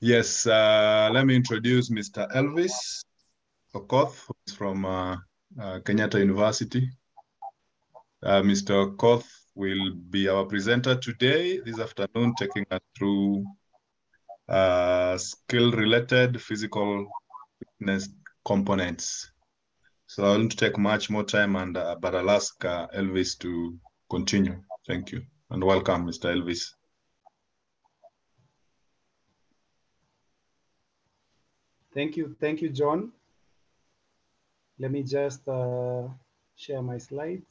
Yes, uh, let me introduce Mr. Elvis Okoth, who's from uh, uh, Kenyatta University. Uh, Mr. Okoth will be our presenter today, this afternoon, taking us through uh, skill-related physical fitness components. So I won't take much more time, and uh, but I'll ask Elvis to continue. Thank you, and welcome, Mr. Elvis. Thank you. Thank you, John. Let me just uh, share my slides.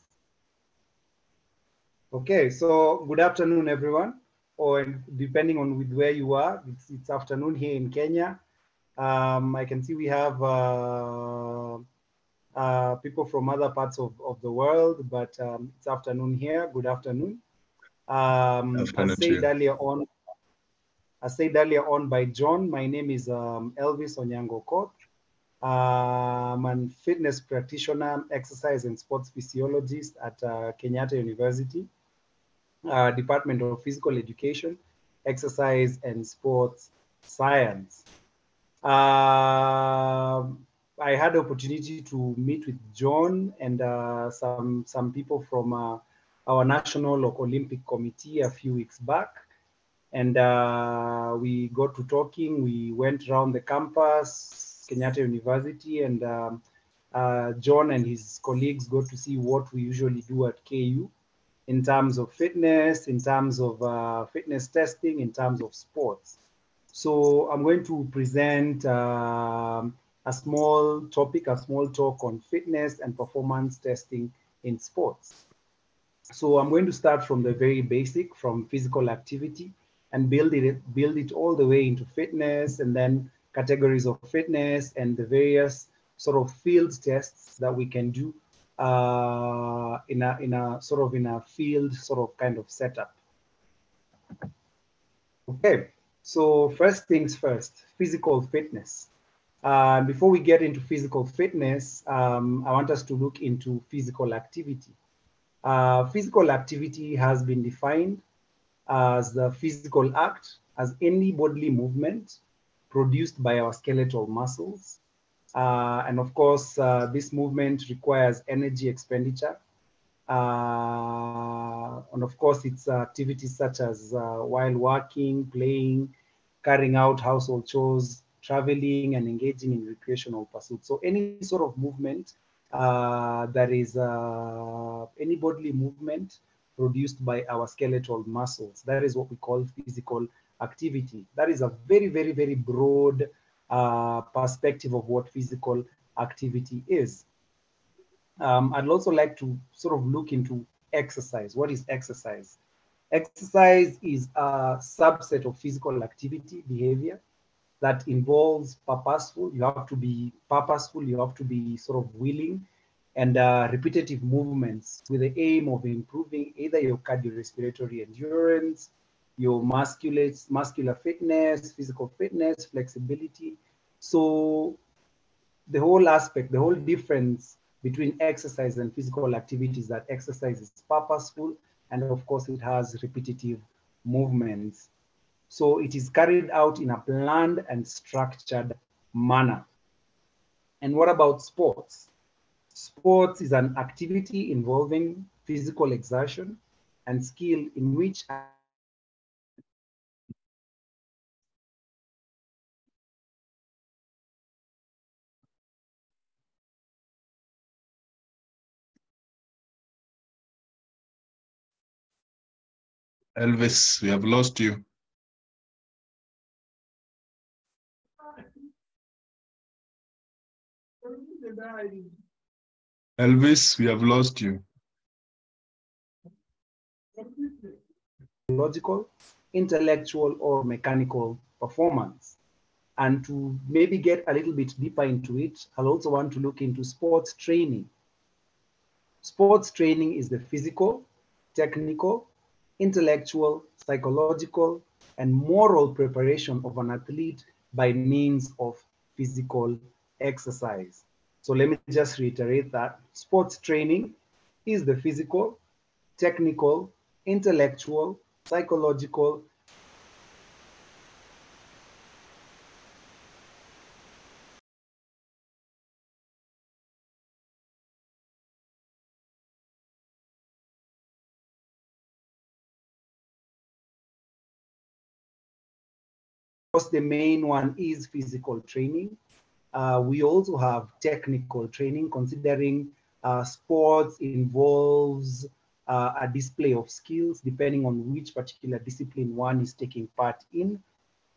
Okay, so good afternoon, everyone, or depending on with where you are, it's, it's afternoon here in Kenya. Um, I can see we have uh, uh, people from other parts of, of the world, but um, it's afternoon here. Good afternoon. Um, Afternoon you. said earlier on, as said earlier on by John, my name is um, Elvis Onyango Okoth. I'm a fitness practitioner, exercise and sports physiologist at uh, Kenyatta University, uh, Department of Physical Education, Exercise and Sports Science. Um, I had the opportunity to meet with John and uh, some some people from uh, our National Olympic Committee a few weeks back, and uh, we got to talking. We went around the campus, Kenyatta University, and um, uh, John and his colleagues got to see what we usually do at KU in terms of fitness, in terms of uh, fitness testing, in terms of sports. So I'm going to present um, a small topic, a small talk on fitness and performance testing in sports. So I'm going to start from the very basic, from physical activity, and build it build it all the way into fitness, and then categories of fitness and the various sort of field tests that we can do uh, in a in a sort of in a field sort of kind of setup. Okay, so first things first, physical fitness. Uh, before we get into physical fitness, um, I want us to look into physical activity. Uh, physical activity has been defined as the physical act, as any bodily movement produced by our skeletal muscles. Uh, and of course, uh, this movement requires energy expenditure. Uh, and of course, it's activities such as uh, while working, playing, carrying out household chores, traveling, and engaging in recreational pursuits. So any sort of movement uh, that is uh, any bodily movement produced by our skeletal muscles. That is what we call physical activity. That is a very, very, very broad uh, perspective of what physical activity is. Um, I'd also like to sort of look into exercise. What is exercise? Exercise is a subset of physical activity behavior that involves purposeful. You have to be purposeful. You have to be sort of willing and uh, repetitive movements with the aim of improving either your cardiorespiratory endurance, your muscular, muscular fitness, physical fitness, flexibility. So the whole aspect, the whole difference between exercise and physical activities that exercise is purposeful and of course it has repetitive movements. So it is carried out in a planned and structured manner. And what about sports? Sports is an activity involving physical exertion and skill in which Elvis, we have lost you. Elvis, we have lost you. logical, intellectual, or mechanical performance. And to maybe get a little bit deeper into it, I'll also want to look into sports training. Sports training is the physical, technical, intellectual, psychological, and moral preparation of an athlete by means of physical exercise. So let me just reiterate that sports training is the physical, technical, intellectual, psychological, course, the main one is physical training. Uh, we also have technical training, considering uh, sports involves uh, a display of skills depending on which particular discipline one is taking part in.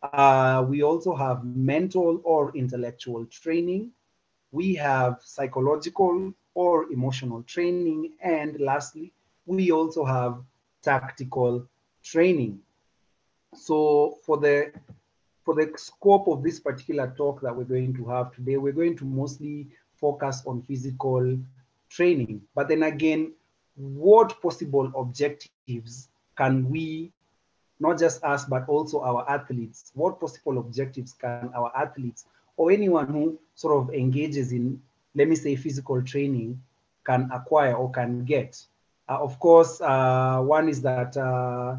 Uh, we also have mental or intellectual training. We have psychological or emotional training. And lastly, we also have tactical training. So for the for the scope of this particular talk that we're going to have today, we're going to mostly focus on physical training. But then again, what possible objectives can we, not just us, but also our athletes, what possible objectives can our athletes or anyone who sort of engages in, let me say, physical training can acquire or can get? Uh, of course, uh, one is that uh,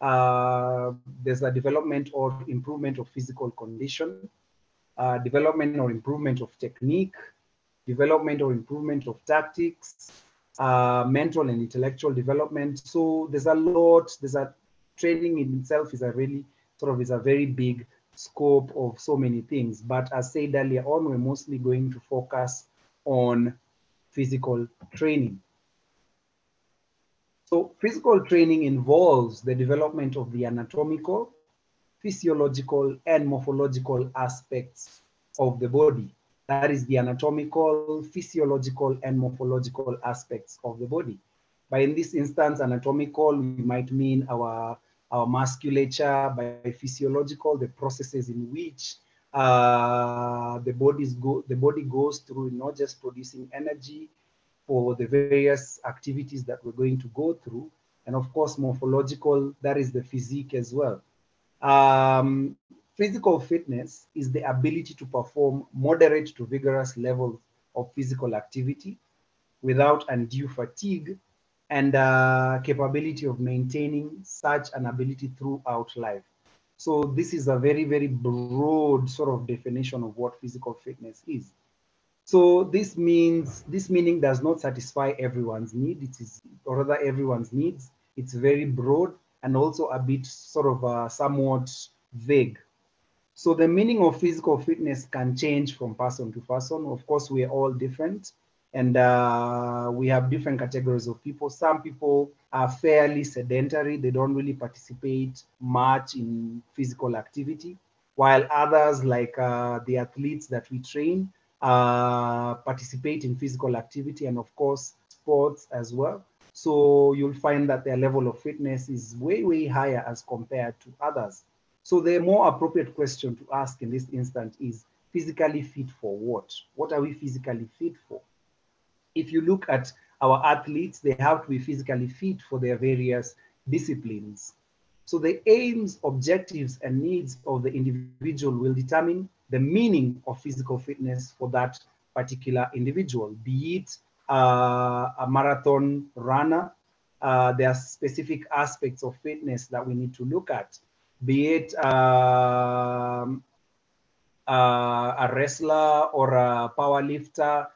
there's a development or improvement of physical condition, uh, development or improvement of technique, development or improvement of tactics, uh, mental and intellectual development. So there's a lot, there's a training in itself is a really sort of is a very big scope of so many things. But as said earlier on, we're mostly going to focus on physical training. So physical training involves the development of the anatomical, physiological, and morphological aspects of the body. That is the anatomical, physiological, and morphological aspects of the body. By in this instance, anatomical, we might mean our, our musculature, by physiological, the processes in which uh, the, body's go, the body goes through not just producing energy, for the various activities that we're going to go through. And of course, morphological, that is the physique as well. Um, physical fitness is the ability to perform moderate to vigorous levels of physical activity without undue fatigue and uh, capability of maintaining such an ability throughout life. So this is a very, very broad sort of definition of what physical fitness is. So this means this meaning does not satisfy everyone's need. It is, or rather, everyone's needs. It's very broad and also a bit sort of uh, somewhat vague. So the meaning of physical fitness can change from person to person. Of course, we are all different, and uh, we have different categories of people. Some people are fairly sedentary; they don't really participate much in physical activity, while others, like uh, the athletes that we train, uh, participate in physical activity and of course sports as well. So you'll find that their level of fitness is way, way higher as compared to others. So the more appropriate question to ask in this instant is physically fit for what? What are we physically fit for? If you look at our athletes, they have to be physically fit for their various disciplines. So the aims, objectives, and needs of the individual will determine the meaning of physical fitness for that particular individual, be it uh, a marathon runner. Uh, there are specific aspects of fitness that we need to look at, be it uh, a wrestler or a power lifter.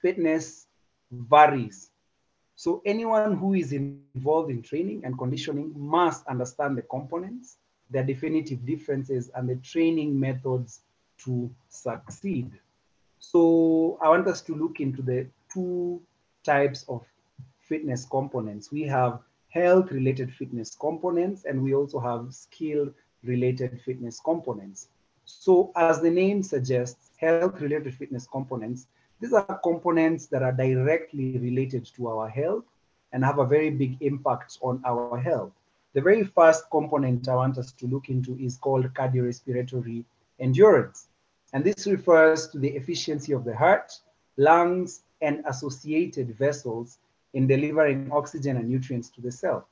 Fitness varies. So anyone who is involved in training and conditioning must understand the components, their definitive differences, and the training methods to succeed. So I want us to look into the two types of fitness components. We have health related fitness components and we also have skill related fitness components. So as the name suggests, health related fitness components, these are components that are directly related to our health and have a very big impact on our health. The very first component I want us to look into is called cardiorespiratory endurance. And this refers to the efficiency of the heart, lungs, and associated vessels in delivering oxygen and nutrients to the cell.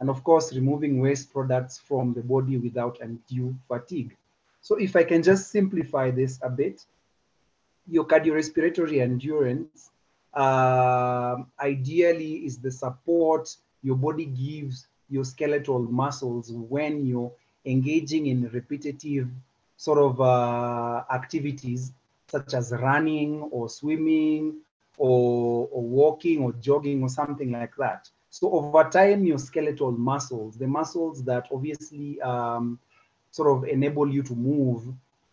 And of course, removing waste products from the body without undue fatigue. So if I can just simplify this a bit, your cardiorespiratory endurance uh, ideally is the support your body gives your skeletal muscles when you're engaging in repetitive sort of uh, activities such as running or swimming or, or walking or jogging or something like that. So over time, your skeletal muscles, the muscles that obviously um, sort of enable you to move,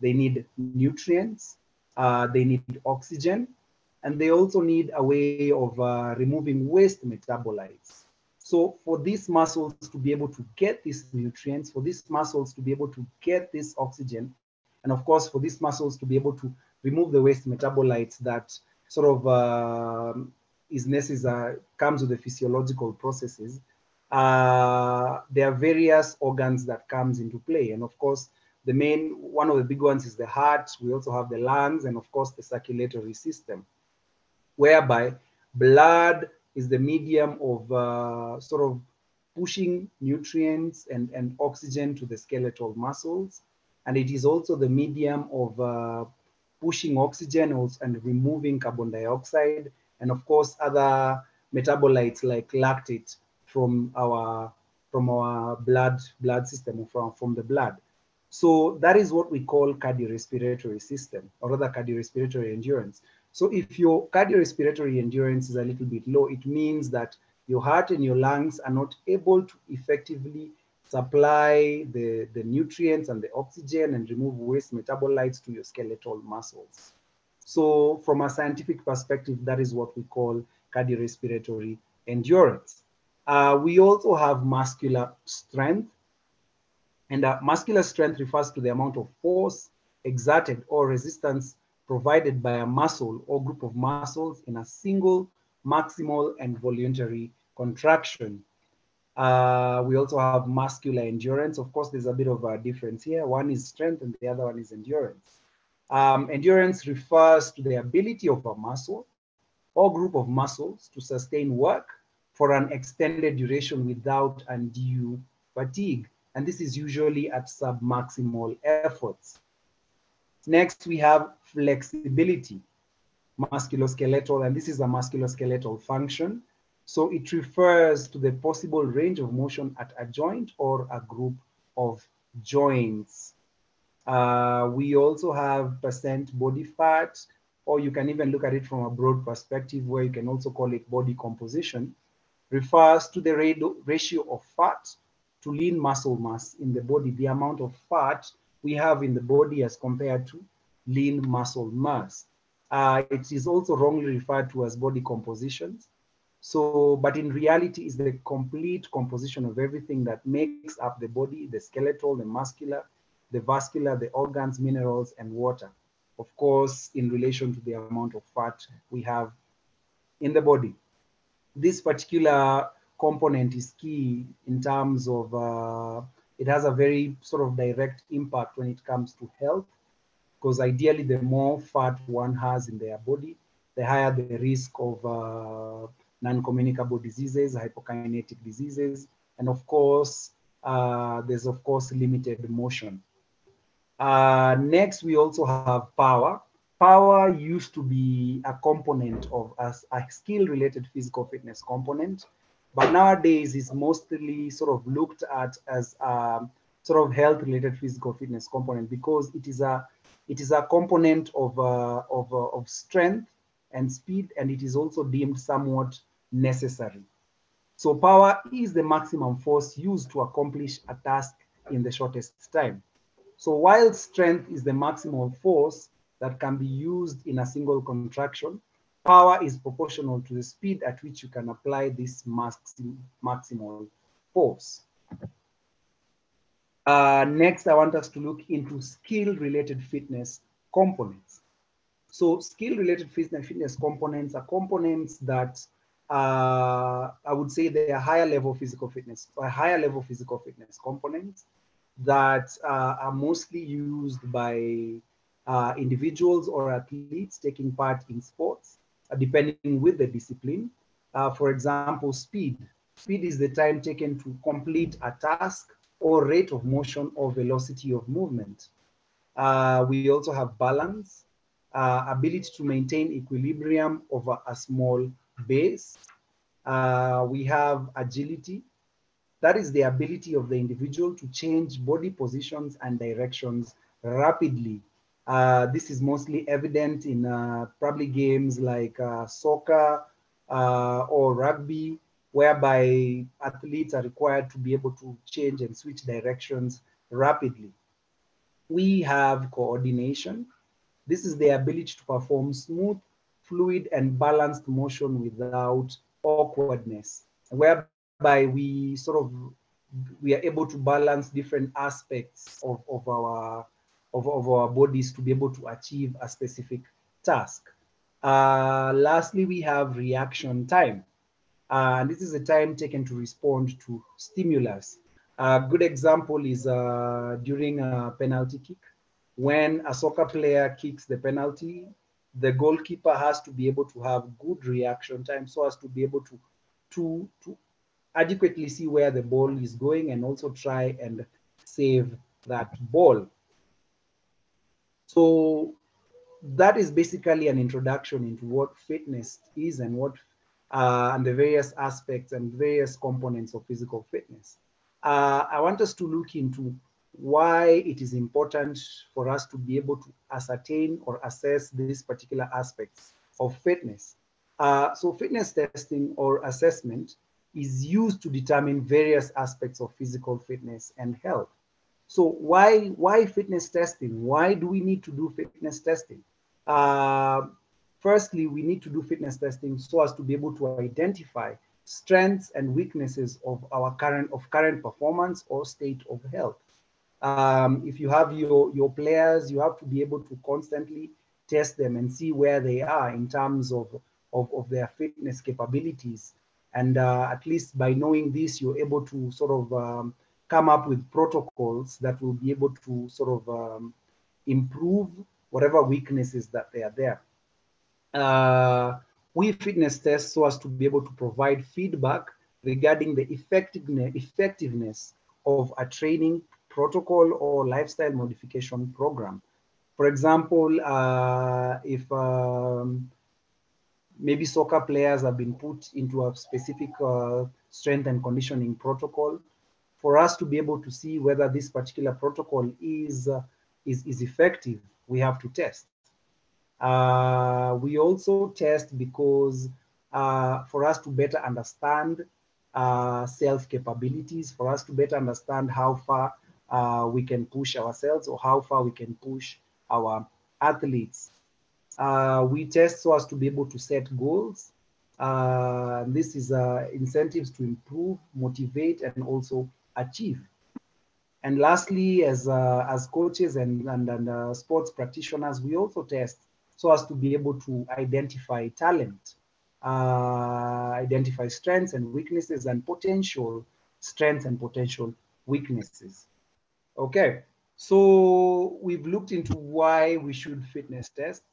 they need nutrients, uh, they need oxygen, and they also need a way of uh, removing waste metabolites. So for these muscles to be able to get these nutrients, for these muscles to be able to get this oxygen, and of course for these muscles to be able to remove the waste metabolites that sort of uh, is necessary, comes with the physiological processes, uh, there are various organs that comes into play. And of course, the main, one of the big ones is the heart. We also have the lungs and of course the circulatory system, whereby blood is the medium of uh, sort of pushing nutrients and, and oxygen to the skeletal muscles. And it is also the medium of uh, pushing oxygen and removing carbon dioxide. And of course, other metabolites like lactate from our from our blood blood system from, from the blood. So that is what we call cardiorespiratory system, or rather cardiorespiratory endurance. So if your cardiorespiratory endurance is a little bit low, it means that your heart and your lungs are not able to effectively supply the, the nutrients and the oxygen and remove waste metabolites to your skeletal muscles. So from a scientific perspective, that is what we call cardiorespiratory endurance. Uh, we also have muscular strength. And uh, muscular strength refers to the amount of force exerted or resistance provided by a muscle or group of muscles in a single maximal and voluntary contraction. Uh, we also have muscular endurance. Of course, there's a bit of a difference here. One is strength and the other one is endurance. Um, endurance refers to the ability of a muscle or group of muscles to sustain work for an extended duration without undue fatigue. And this is usually at submaximal efforts. Next, we have flexibility, musculoskeletal, and this is a musculoskeletal function. So it refers to the possible range of motion at a joint or a group of joints. Uh, we also have percent body fat, or you can even look at it from a broad perspective where you can also call it body composition, refers to the ratio of fat to lean muscle mass in the body, the amount of fat we have in the body as compared to lean muscle mass. Uh, it is also wrongly referred to as body compositions. So, but in reality, is the complete composition of everything that makes up the body, the skeletal, the muscular, the vascular, the organs, minerals, and water. Of course, in relation to the amount of fat we have in the body. This particular component is key in terms of, uh, it has a very sort of direct impact when it comes to health, because ideally the more fat one has in their body, the higher the risk of uh, non-communicable diseases, hypokinetic diseases, and of course, uh, there's of course limited motion. Uh, next, we also have power. Power used to be a component of as a skill-related physical fitness component, but nowadays is mostly sort of looked at as a sort of health-related physical fitness component because it is a it is a component of uh, of, uh, of strength and speed, and it is also deemed somewhat necessary. So power is the maximum force used to accomplish a task in the shortest time. So while strength is the maximum force that can be used in a single contraction, power is proportional to the speed at which you can apply this maxim maximal force. Uh, next, I want us to look into skill-related fitness components. So skill-related fitness, fitness components are components that uh, I would say they are higher level physical fitness, a higher level physical fitness components that uh, are mostly used by uh, individuals or athletes taking part in sports, uh, depending with the discipline. Uh, for example, speed. Speed is the time taken to complete a task or rate of motion or velocity of movement. Uh, we also have balance, ability to maintain equilibrium over a small base. we have agility, that is the ability of the individual to change body positions and directions rapidly. Uh, this is mostly evident in uh, probably games like uh, soccer uh, or rugby, whereby athletes are required to be able to change and switch directions rapidly. we have coordination. This is the ability to perform smooth, fluid, and balanced motion without awkwardness, whereby we sort of we are able to balance different aspects of, of our of, of our bodies to be able to achieve a specific task. Uh, lastly, we have reaction time. Uh, and this is the time taken to respond to stimulus. A good example is uh, during a penalty kick. When a soccer player kicks the penalty, the goalkeeper has to be able to have good reaction time so as to be able to, to, to adequately see where the ball is going and also try and save that ball. So that is basically an introduction into what fitness is and what uh, and the various aspects and various components of physical fitness. Uh, I want us to look into why it is important for us to be able to ascertain or assess these particular aspects of fitness. Uh, so fitness testing or assessment is used to determine various aspects of physical fitness and health. So why, why fitness testing? Why do we need to do fitness testing? Uh, firstly, we need to do fitness testing so as to be able to identify strengths and weaknesses of our current of current performance or state of health. Um, if you have your, your players, you have to be able to constantly test them and see where they are in terms of, of, of their fitness capabilities. And uh, at least by knowing this, you're able to sort of um, come up with protocols that will be able to sort of um, improve whatever weaknesses that they are there. Uh, we fitness test so as to be able to provide feedback regarding the effectiveness, effectiveness of a training protocol or lifestyle modification program. For example, uh, if um, maybe soccer players have been put into a specific uh, strength and conditioning protocol, for us to be able to see whether this particular protocol is, uh, is, is effective, we have to test. Uh, we also test because uh, for us to better understand uh, self capabilities, for us to better understand how far uh, we can push ourselves or how far we can push our athletes. Uh, we test so as to be able to set goals. Uh, this is incentives to improve, motivate, and also achieve. And lastly, as, as coaches and, and, and sports practitioners, we also test so as to be able to identify talent, uh, identify strengths and weaknesses and potential strengths and potential weaknesses. Okay, so we've looked into why we should fitness test.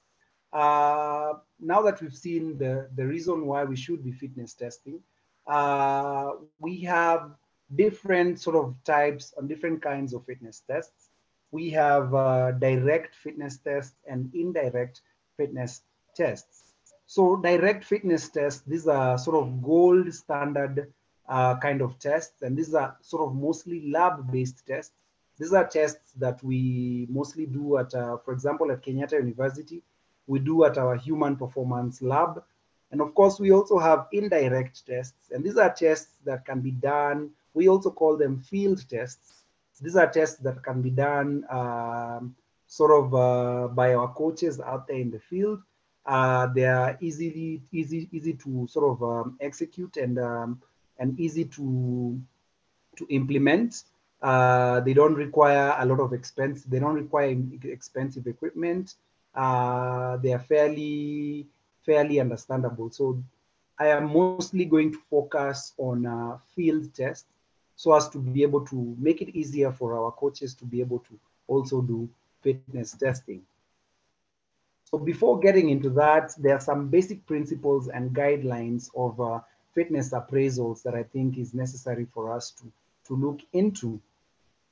Uh, now that we've seen the, the reason why we should be fitness testing, uh, we have different sort of types and different kinds of fitness tests. We have uh, direct fitness tests and indirect fitness tests. So direct fitness tests, these are sort of gold standard uh, kind of tests, and these are sort of mostly lab-based tests. These are tests that we mostly do at, uh, for example, at Kenyatta University, we do at our human performance lab. And of course, we also have indirect tests, and these are tests that can be done. We also call them field tests. These are tests that can be done um, sort of uh, by our coaches out there in the field. Uh, they are easily easy easy to sort of um, execute and um, and easy to to implement. Uh, they don't require a lot of expense. They don't require expensive equipment. Uh, they are fairly fairly understandable. So I am mostly going to focus on uh, field tests so as to be able to make it easier for our coaches to be able to also do fitness testing. So before getting into that, there are some basic principles and guidelines of uh, fitness appraisals that I think is necessary for us to, to look into.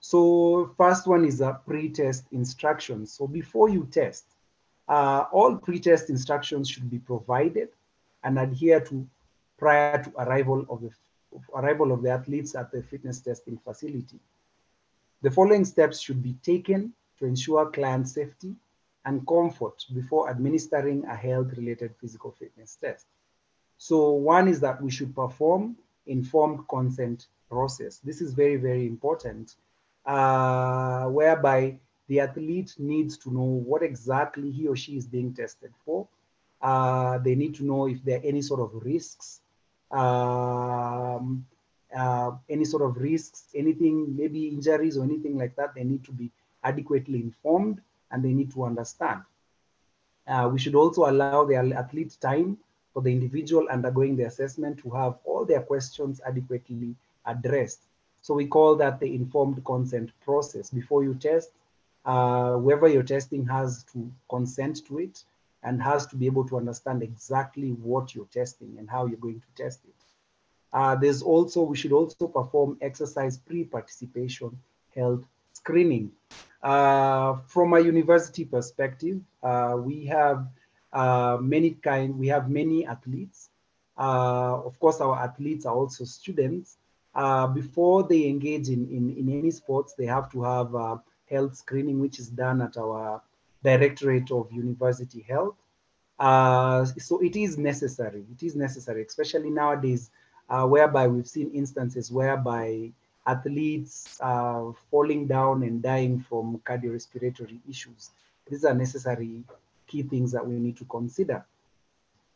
So first one is a pre-test instructions. So before you test, uh, all pre-test instructions should be provided and adhere to prior to arrival of the arrival of the athletes at the fitness testing facility. The following steps should be taken to ensure client safety and comfort before administering a health-related physical fitness test. So one is that we should perform informed consent process. This is very, very important, uh, whereby the athlete needs to know what exactly he or she is being tested for. Uh, they need to know if there are any sort of risks, um, uh, any sort of risks, anything, maybe injuries or anything like that. They need to be adequately informed and they need to understand. Uh, we should also allow the athlete time for the individual undergoing the assessment to have all their questions adequately addressed. So we call that the informed consent process. Before you test, uh, whoever you're testing has to consent to it and has to be able to understand exactly what you're testing and how you're going to test it. Uh, there's also, we should also perform exercise pre-participation health screening. Uh, from a university perspective, uh, we have uh, many kind, we have many athletes. Uh, of course, our athletes are also students. Uh, before they engage in, in, in any sports, they have to have health screening, which is done at our Directorate of University Health. Uh, so it is necessary. It is necessary, especially nowadays, uh, whereby we've seen instances whereby athletes are falling down and dying from cardiorespiratory issues. These are necessary key things that we need to consider.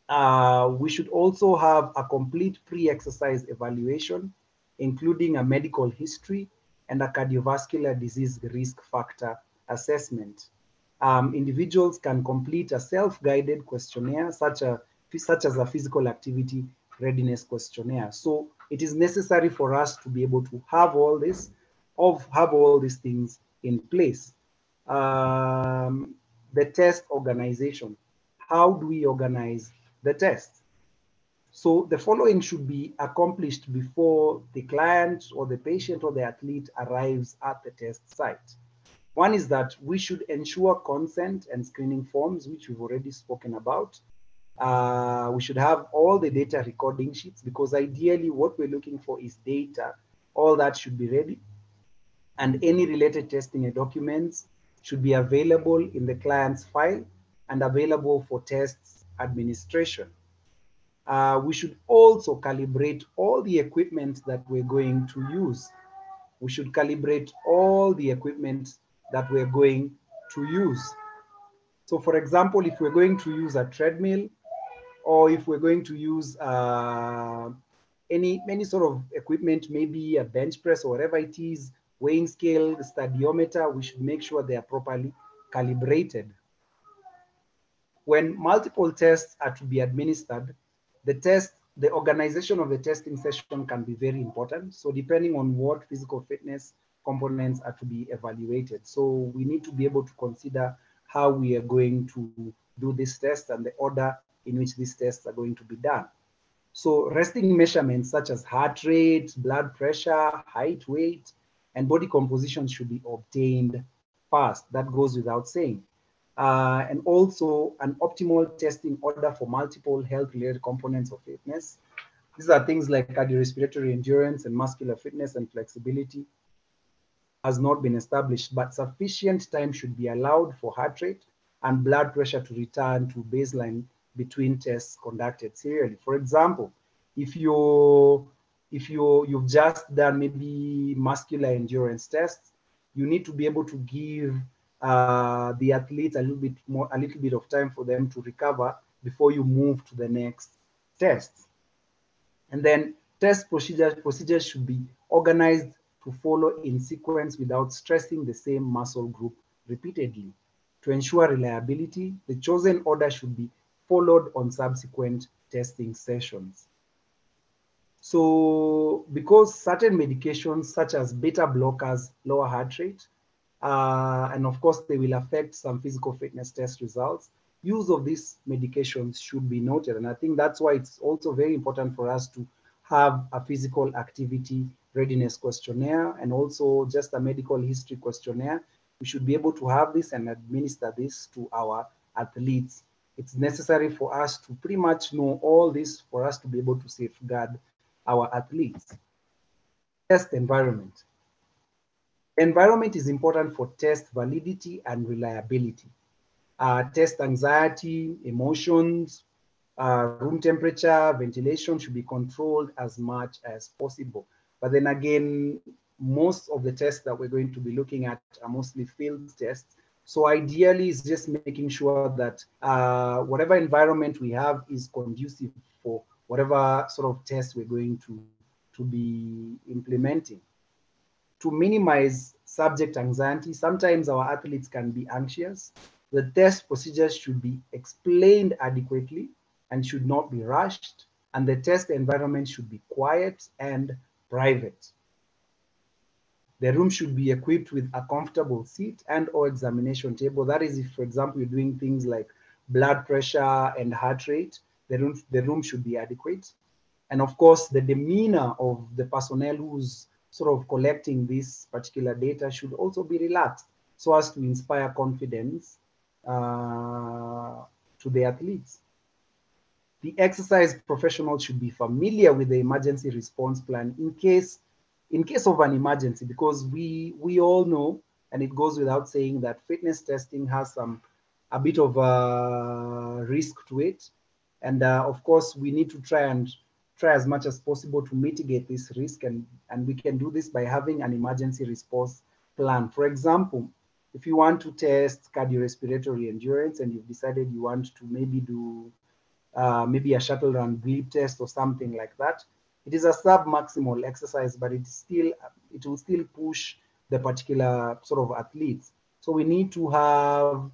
Uh, we should also have a complete pre-exercise evaluation, including a medical history and a cardiovascular disease risk factor assessment. Um, individuals can complete a self-guided questionnaire, such, a, such as a physical activity readiness questionnaire. So it is necessary for us to be able to have all this, of have all these things in place. Um, the test organization. How do we organize the test? So the following should be accomplished before the client or the patient or the athlete arrives at the test site. One is that we should ensure consent and screening forms, which we've already spoken about. Uh, we should have all the data recording sheets because ideally what we're looking for is data. All that should be ready. And any related testing documents should be available in the client's file and available for tests administration. Uh, we should also calibrate all the equipment that we're going to use. We should calibrate all the equipment that we're going to use. So for example, if we're going to use a treadmill or if we're going to use uh, any, any sort of equipment, maybe a bench press or whatever it is, weighing scale, the stadiometer, we should make sure they are properly calibrated. When multiple tests are to be administered, the test, the organization of the testing session can be very important. So depending on what physical fitness components are to be evaluated. So we need to be able to consider how we are going to do this test and the order in which these tests are going to be done. So resting measurements such as heart rate, blood pressure, height, weight, and body composition should be obtained fast. That goes without saying. Uh, and also an optimal testing order for multiple health-related components of fitness. These are things like cardiorespiratory endurance and muscular fitness and flexibility has not been established, but sufficient time should be allowed for heart rate and blood pressure to return to baseline between tests conducted serially. For example, if you if you you've just done maybe muscular endurance tests, you need to be able to give uh, the athlete a little bit more, a little bit of time for them to recover before you move to the next test. And then test procedures procedures should be organized to follow in sequence without stressing the same muscle group repeatedly. To ensure reliability, the chosen order should be followed on subsequent testing sessions. So because certain medications such as beta blockers lower heart rate, uh, and of course they will affect some physical fitness test results, use of these medications should be noted. And I think that's why it's also very important for us to have a physical activity readiness questionnaire and also just a medical history questionnaire. We should be able to have this and administer this to our athletes. It's necessary for us to pretty much know all this for us to be able to safeguard our athletes. Test environment. Environment is important for test validity and reliability. Uh, test anxiety, emotions, uh, room temperature, ventilation should be controlled as much as possible. But then again, most of the tests that we're going to be looking at are mostly field tests. So ideally, it's just making sure that uh, whatever environment we have is conducive for whatever sort of test we're going to, to be implementing. To minimize subject anxiety, sometimes our athletes can be anxious. The test procedures should be explained adequately and should not be rushed. And the test environment should be quiet and private. The room should be equipped with a comfortable seat and or examination table. That is if, for example, you're doing things like blood pressure and heart rate, the room, the room should be adequate. And of course, the demeanor of the personnel who's sort of collecting this particular data should also be relaxed so as to inspire confidence uh, to the athletes. The exercise professional should be familiar with the emergency response plan in case in case of an emergency, because we we all know, and it goes without saying that fitness testing has some a bit of a risk to it, and uh, of course we need to try and try as much as possible to mitigate this risk, and and we can do this by having an emergency response plan. For example, if you want to test cardiorespiratory endurance and you've decided you want to maybe do uh, maybe a shuttle run bleep test or something like that, it is a sub-maximal exercise, but it still it will still push the particular sort of athletes. So we need to have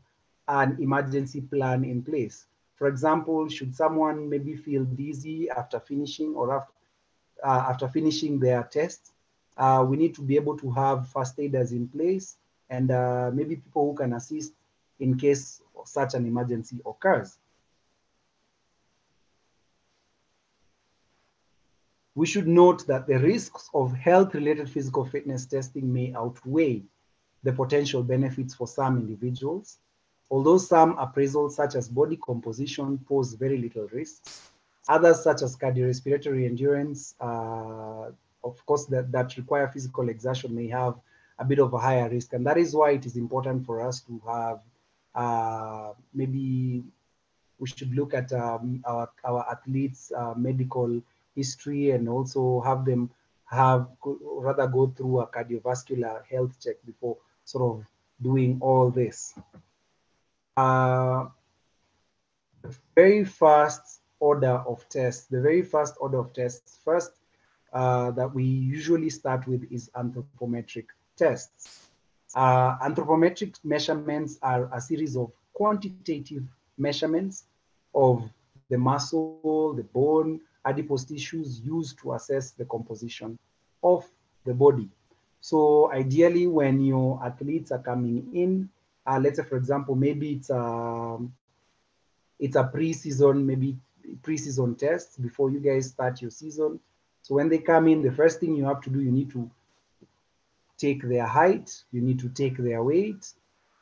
an emergency plan in place. For example, should someone maybe feel dizzy after finishing or after, uh, after finishing their test, uh, we need to be able to have first aiders in place and uh, maybe people who can assist in case such an emergency occurs. we should note that the risks of health-related physical fitness testing may outweigh the potential benefits for some individuals. Although some appraisals such as body composition pose very little risks, others such as cardiorespiratory endurance, uh, of course, that, that require physical exertion may have a bit of a higher risk. And that is why it is important for us to have uh, maybe we should look at um, our, our athletes' uh, medical history and also have them have rather go through a cardiovascular health check before sort of doing all this. The very first order of tests, the very first order of tests, first uh, that we usually start with is anthropometric tests. Uh, anthropometric measurements are a series of quantitative measurements of the muscle, the bone, adipose tissues used to assess the composition of the body. So ideally, when your athletes are coming in, uh, let's say, for example, maybe it's a, it's a pre-season, maybe pre-season test before you guys start your season. So when they come in, the first thing you have to do, you need to take their height, you need to take their weight.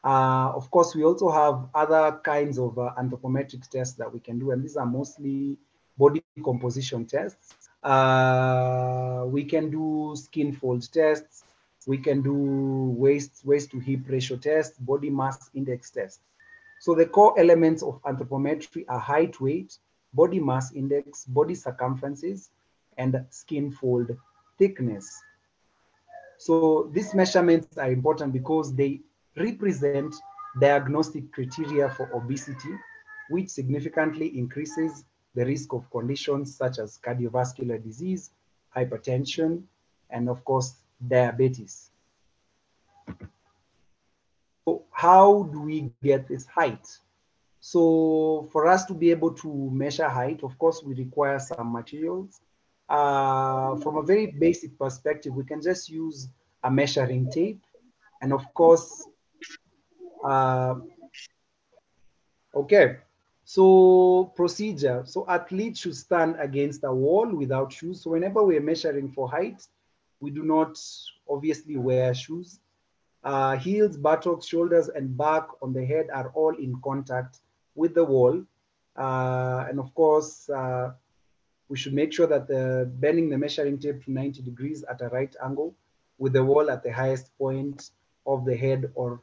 Uh, of course, we also have other kinds of uh, anthropometric tests that we can do, and these are mostly body composition tests. Uh, we can do skin fold tests. We can do waist, waist to hip ratio test, body mass index test. So the core elements of anthropometry are height, weight, body mass index, body circumferences, and skin fold thickness. So these measurements are important because they represent diagnostic criteria for obesity, which significantly increases the risk of conditions such as cardiovascular disease, hypertension, and of course, diabetes. So how do we get this height? So for us to be able to measure height, of course, we require some materials. Uh, from a very basic perspective, we can just use a measuring tape. And of course, uh, okay, so procedure, so athletes should stand against a wall without shoes. So whenever we're measuring for height, we do not obviously wear shoes. Uh, heels, buttocks, shoulders, and back on the head are all in contact with the wall. Uh, and of course, uh, we should make sure that the bending the measuring tape to 90 degrees at a right angle with the wall at the highest point of the head or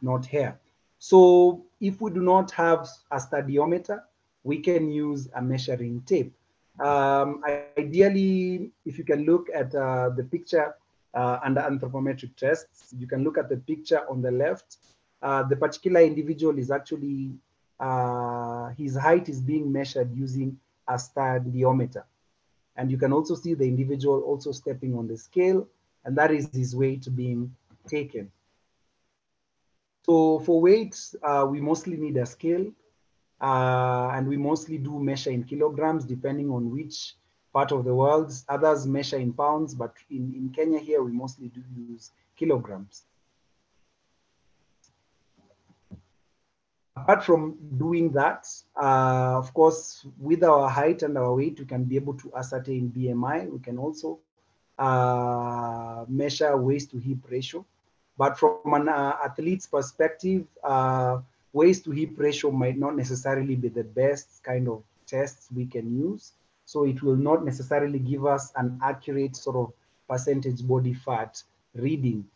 not here. So if we do not have a stadiometer, we can use a measuring tape. Um, ideally, if you can look at uh, the picture uh, under anthropometric tests. You can look at the picture on the left. Uh, the particular individual is actually, uh, his height is being measured using a stadiometer. And you can also see the individual also stepping on the scale, and that is his weight being taken. So for weight, uh, we mostly need a scale, uh, and we mostly do measure in kilograms, depending on which part of the world. Others measure in pounds, but in, in Kenya here, we mostly do use kilograms. Apart from doing that, uh, of course, with our height and our weight, we can be able to ascertain BMI. We can also uh, measure waist to hip ratio. But from an uh, athlete's perspective, uh, waist to hip ratio might not necessarily be the best kind of tests we can use. So it will not necessarily give us an accurate sort of percentage body fat reading.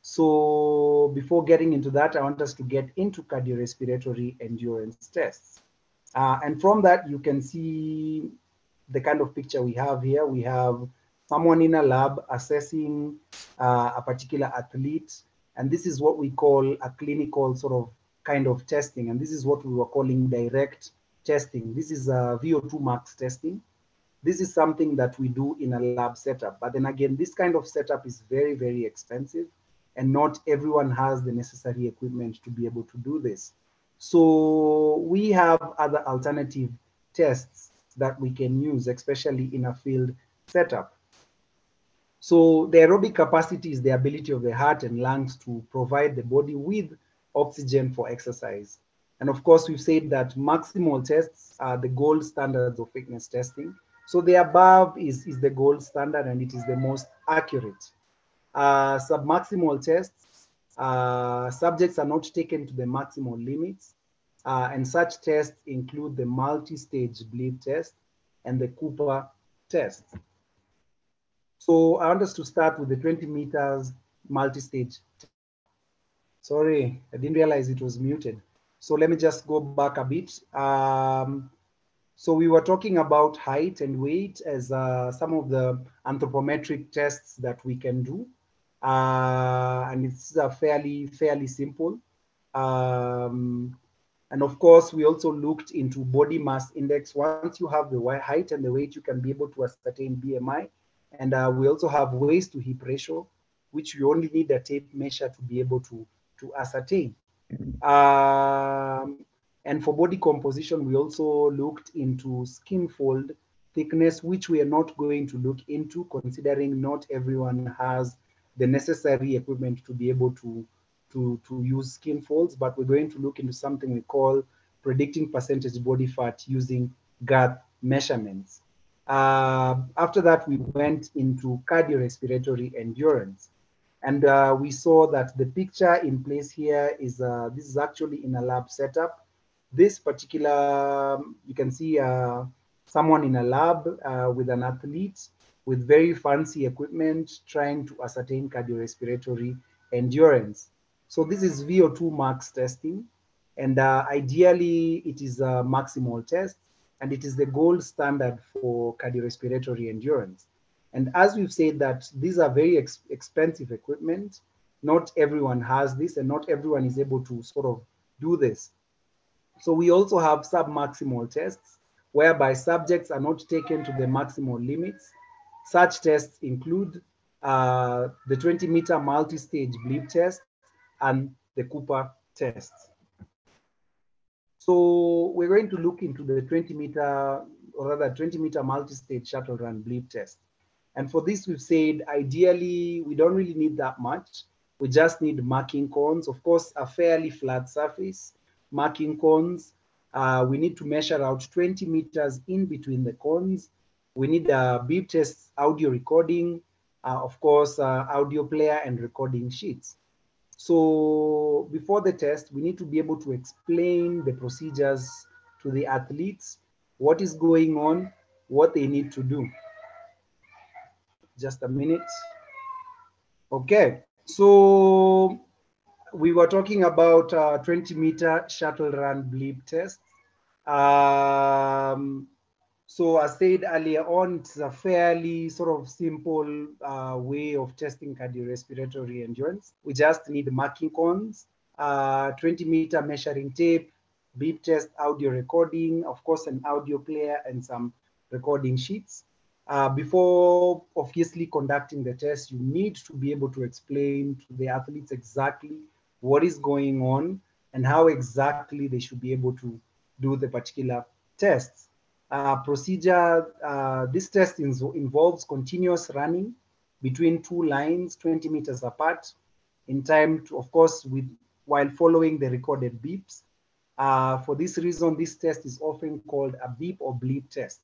So before getting into that, I want us to get into cardiorespiratory endurance tests. Uh, and from that, you can see the kind of picture we have here. We have someone in a lab assessing uh, a particular athlete. And this is what we call a clinical sort of kind of testing. And this is what we were calling direct testing. This is uh, a VO2 max testing. This is something that we do in a lab setup. But then again, this kind of setup is very, very expensive and not everyone has the necessary equipment to be able to do this. So we have other alternative tests that we can use, especially in a field setup. So the aerobic capacity is the ability of the heart and lungs to provide the body with oxygen for exercise. And of course, we've said that maximal tests are the gold standards of fitness testing. So the above is, is the gold standard and it is the most accurate. Uh, submaximal tests, uh, subjects are not taken to the maximal limits. Uh, and such tests include the multi-stage bleep test and the Cooper test. So I want us to start with the 20 meters multi-stage. Sorry, I didn't realize it was muted. So let me just go back a bit. Um, so we were talking about height and weight as uh, some of the anthropometric tests that we can do. Uh, and it's uh, fairly, fairly simple. Um, and of course, we also looked into body mass index. Once you have the height and the weight, you can be able to ascertain BMI. And uh, we also have waist to hip ratio, which you only need a tape measure to be able to, to ascertain. Um, and for body composition, we also looked into skin fold thickness, which we are not going to look into considering not everyone has the necessary equipment to be able to, to, to use skin folds, but we're going to look into something we call predicting percentage body fat using girth measurements. Uh, after that, we went into cardiorespiratory endurance. And uh, we saw that the picture in place here is, uh, this is actually in a lab setup. This particular, um, you can see uh, someone in a lab uh, with an athlete with very fancy equipment trying to ascertain cardiorespiratory endurance. So this is VO2 max testing. And uh, ideally, it is a maximal test and it is the gold standard for cardiorespiratory endurance. And as we've said that these are very ex expensive equipment, not everyone has this and not everyone is able to sort of do this. So we also have submaximal tests whereby subjects are not taken to the maximal limits. Such tests include uh, the 20 meter multi-stage bleep test and the Cooper test. So we're going to look into the 20 meter, or rather 20 meter multi-stage shuttle run bleep test. And for this, we've said, ideally, we don't really need that much. We just need marking cones. Of course, a fairly flat surface, marking cones. Uh, we need to measure out 20 meters in between the cones. We need a beep test audio recording, uh, of course, uh, audio player and recording sheets. So before the test, we need to be able to explain the procedures to the athletes, what is going on, what they need to do. Just a minute. Okay, so we were talking about uh, 20 meter shuttle run bleep test. Um, So I said earlier on, it's a fairly sort of simple uh, way of testing cardiorespiratory endurance. We just need marking cones, uh, 20 meter measuring tape, beep test audio recording, of course, an audio player and some recording sheets. Uh, before obviously conducting the test, you need to be able to explain to the athletes exactly what is going on and how exactly they should be able to do the particular tests. Uh, procedure, uh, this test involves continuous running between two lines 20 meters apart in time to, of course, with while following the recorded beeps. Uh, for this reason, this test is often called a beep or bleep test.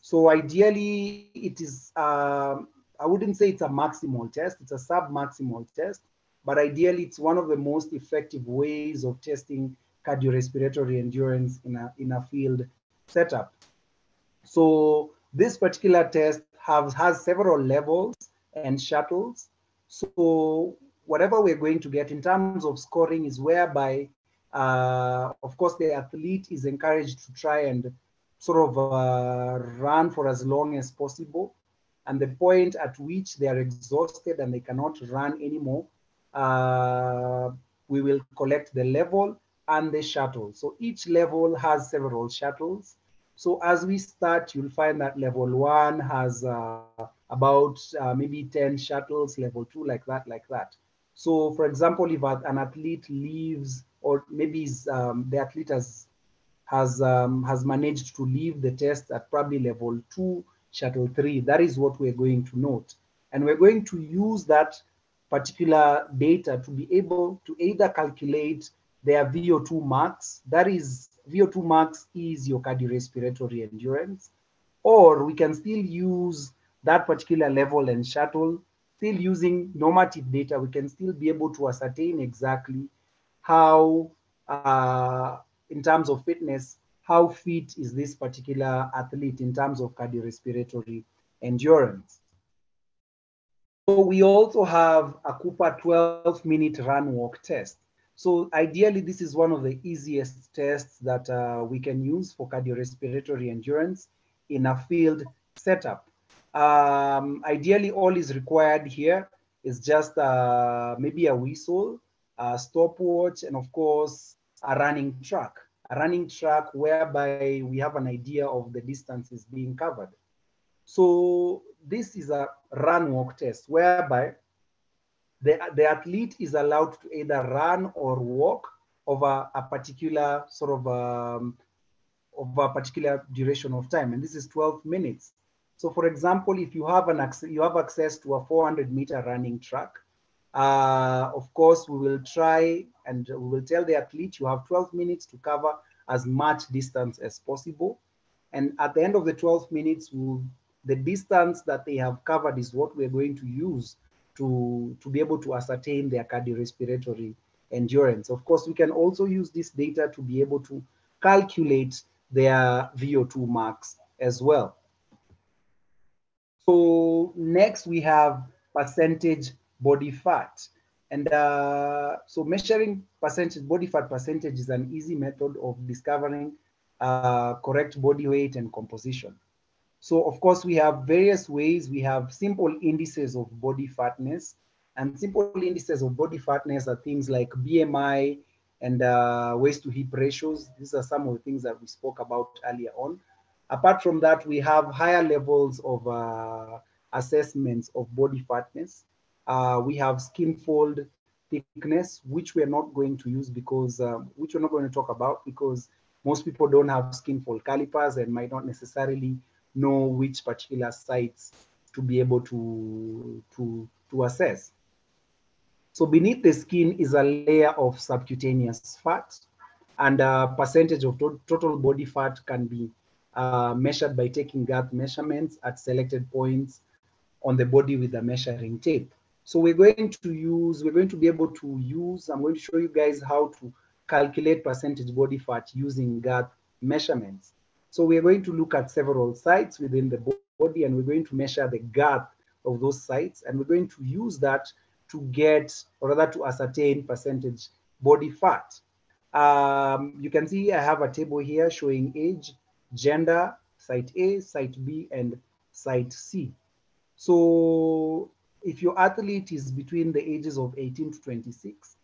So ideally, it is, um, I wouldn't say it's a maximal test, it's a sub-maximal test, but ideally it's one of the most effective ways of testing cardiorespiratory endurance in a, in a field setup. So this particular test has, has several levels and shuttles. So whatever we're going to get in terms of scoring is whereby, uh, of course, the athlete is encouraged to try and sort of uh, run for as long as possible. And the point at which they are exhausted and they cannot run anymore, uh, we will collect the level and the shuttle. So each level has several shuttles. So as we start, you'll find that level one has uh, about uh, maybe 10 shuttles, level two, like that, like that. So for example, if an athlete leaves, or maybe um, the athlete has has um, has managed to leave the test at probably level two, shuttle three. That is what we're going to note. And we're going to use that particular data to be able to either calculate their VO2 max, that is VO2 max is your cardiorespiratory endurance, or we can still use that particular level and shuttle, still using normative data, we can still be able to ascertain exactly how uh, in terms of fitness, how fit is this particular athlete in terms of cardiorespiratory endurance. So we also have a Cooper 12 minute run walk test. So ideally, this is one of the easiest tests that uh, we can use for cardiorespiratory endurance in a field setup. Um, ideally, all is required here is just uh, maybe a whistle, a stopwatch, and of course, a running track, a running track whereby we have an idea of the distances being covered. So this is a run walk test whereby the, the athlete is allowed to either run or walk over a particular sort of um, of a particular duration of time, and this is 12 minutes. So, for example, if you have an you have access to a 400 meter running track, uh, of course, we will try and we will tell the athlete you have 12 minutes to cover as much distance as possible. And at the end of the 12 minutes, we'll, the distance that they have covered is what we're going to use to, to be able to ascertain their cardiorespiratory endurance. Of course, we can also use this data to be able to calculate their VO2 max as well. So next we have percentage body fat. And uh, so measuring percentage body fat percentage is an easy method of discovering uh, correct body weight and composition. So of course we have various ways. We have simple indices of body fatness and simple indices of body fatness are things like BMI and uh, waist to hip ratios. These are some of the things that we spoke about earlier on. Apart from that, we have higher levels of uh, assessments of body fatness. Uh, we have skin fold thickness, which we're not going to use because, um, which we're not going to talk about because most people don't have skin fold calipers and might not necessarily know which particular sites to be able to, to, to assess. So beneath the skin is a layer of subcutaneous fat and a percentage of to total body fat can be uh, measured by taking girth measurements at selected points on the body with a measuring tape. So we're going to use, we're going to be able to use, I'm going to show you guys how to calculate percentage body fat using girth measurements. So we're going to look at several sites within the body and we're going to measure the girth of those sites and we're going to use that to get, or rather to ascertain percentage body fat. Um, you can see I have a table here showing age, gender, site A, site B, and site C. So if your athlete is between the ages of 18 to 26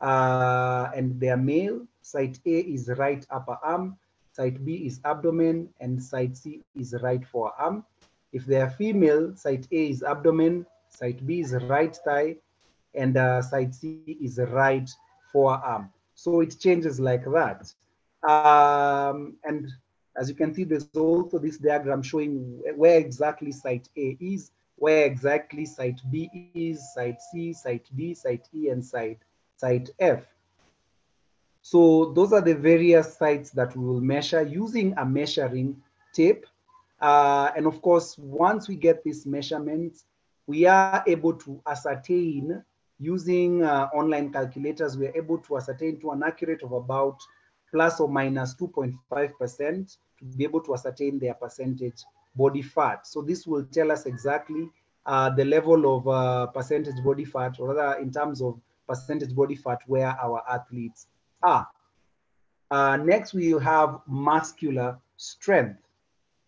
uh, and they're male, site A is right upper arm, site B is abdomen, and site C is right forearm. If they are female, site A is abdomen, site B is right thigh, and uh, site C is right forearm. So it changes like that. Um, and as you can see, there's also this diagram showing where exactly site A is, where exactly site B is, site C, site D, site E, and site, site F. So those are the various sites that we will measure using a measuring tape. Uh, and of course, once we get these measurements, we are able to ascertain using uh, online calculators, we are able to ascertain to an accurate of about plus or minus 2.5% to be able to ascertain their percentage body fat. So this will tell us exactly uh, the level of uh, percentage body fat, or rather in terms of percentage body fat where our athletes are. Uh, next, we have muscular strength,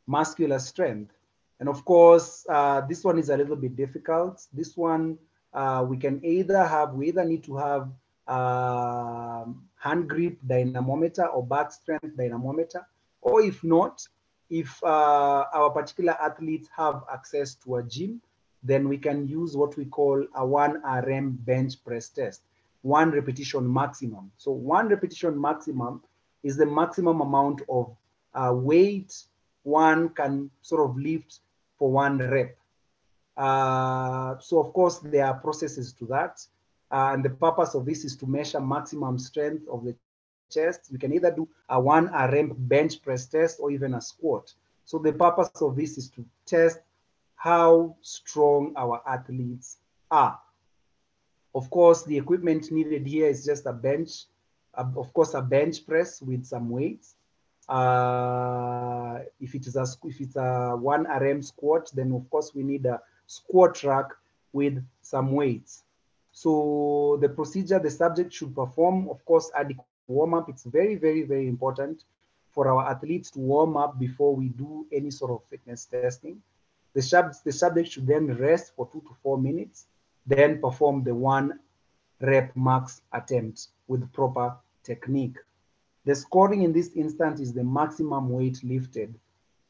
muscular strength. And of course, uh, this one is a little bit difficult. This one, uh, we can either have, we either need to have uh, hand grip dynamometer or back strength dynamometer, or if not, if uh, our particular athletes have access to a gym, then we can use what we call a 1RM bench press test, one repetition maximum. So one repetition maximum is the maximum amount of uh, weight one can sort of lift for one rep. Uh, so of course, there are processes to that. Uh, and the purpose of this is to measure maximum strength of the chest. You can either do a one RM bench press test or even a squat. So the purpose of this is to test how strong our athletes are. Of course, the equipment needed here is just a bench, uh, of course, a bench press with some weights. Uh, if it is a if it's a one RM squat, then of course we need a squat rack with some weights. So the procedure the subject should perform, of course, adequate warm up. It's very, very, very important for our athletes to warm up before we do any sort of fitness testing. The, sub the subject should then rest for two to four minutes, then perform the one rep max attempt with proper technique. The scoring in this instance is the maximum weight lifted.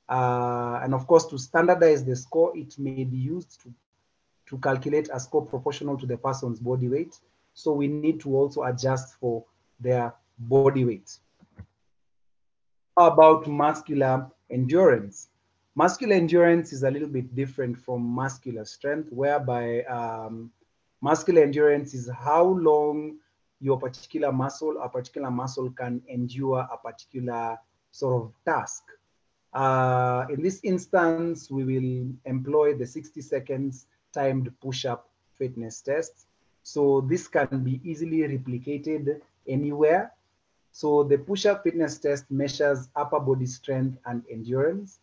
Uh, and of course, to standardize the score, it may be used to, to calculate a score proportional to the person's body weight. So we need to also adjust for their body weight. How about muscular endurance? Muscular endurance is a little bit different from muscular strength, whereby um, muscular endurance is how long your particular muscle, a particular muscle can endure a particular sort of task. Uh, in this instance, we will employ the 60 seconds timed push-up fitness test. So this can be easily replicated anywhere. So the push-up fitness test measures upper body strength and endurance.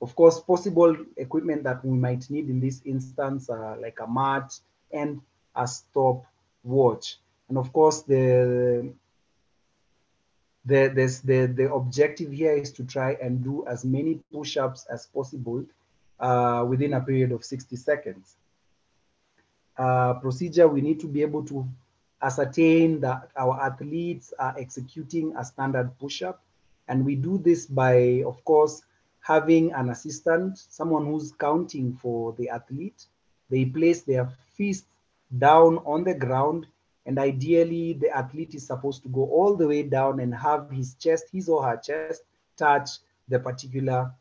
Of course, possible equipment that we might need in this instance are like a mat and a stop watch. And of course, the, the, this, the, the objective here is to try and do as many push-ups as possible uh, within a period of 60 seconds. Uh, procedure, we need to be able to ascertain that our athletes are executing a standard push-up. And we do this by, of course, having an assistant, someone who's counting for the athlete. They place their fist down on the ground and ideally the athlete is supposed to go all the way down and have his chest, his or her chest touch the particular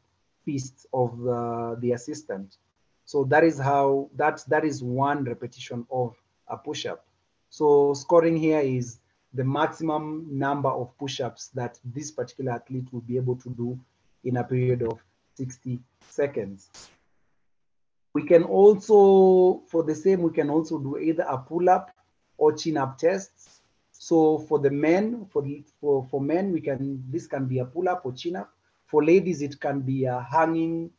fist of the, the assistant. So that is how, that, that is one repetition of a push-up. So scoring here is the maximum number of push-ups that this particular athlete will be able to do in a period of 60 seconds. We can also, for the same, we can also do either a pull-up or chin-up tests. So for the men, for, the, for, for men, we can, this can be a pull-up or chin-up. For ladies, it can be a hanging,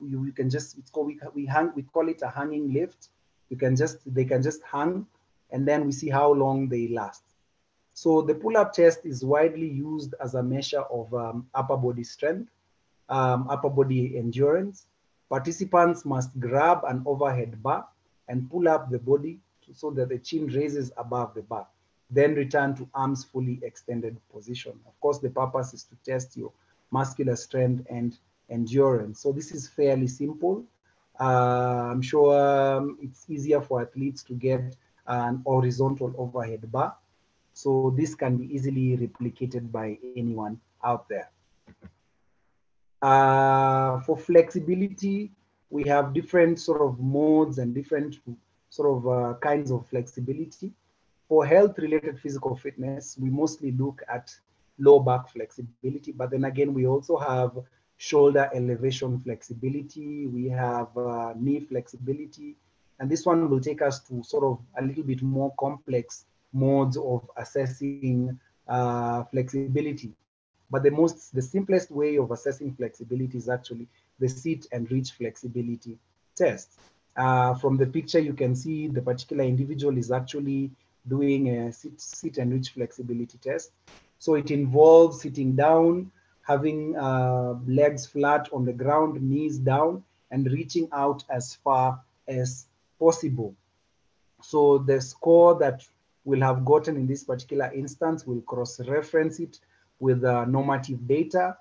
you, you can just, it's called, we, we, hang, we call it a hanging lift. You can just, they can just hang and then we see how long they last. So the pull-up test is widely used as a measure of um, upper body strength. um, upper body endurance. Participants must grab an overhead bar and pull up the body so that the chin raises above the bar. Then return to arms fully extended position. Of course, the purpose is to test your muscular strength and endurance. So this is fairly simple. Uh, I'm sure um, it's easier for athletes to get an horizontal overhead bar. So this can be easily replicated by anyone out there. Uh, for flexibility, we have different sort of modes and different sort of uh, kinds of flexibility. For health-related physical fitness, we mostly look at low back flexibility, but then again, we also have shoulder elevation flexibility, we have uh, knee flexibility, and this one will take us to sort of a little bit more complex modes of assessing uh, flexibility. But the most, the simplest way of assessing flexibility is actually the sit and reach flexibility test. Uh, from the picture, you can see the particular individual is actually doing a sit, sit and reach flexibility test. So it involves sitting down, having uh, legs flat on the ground, knees down, and reaching out as far as possible. So the score that we'll have gotten in this particular instance, we'll cross-reference it with uh, normative data.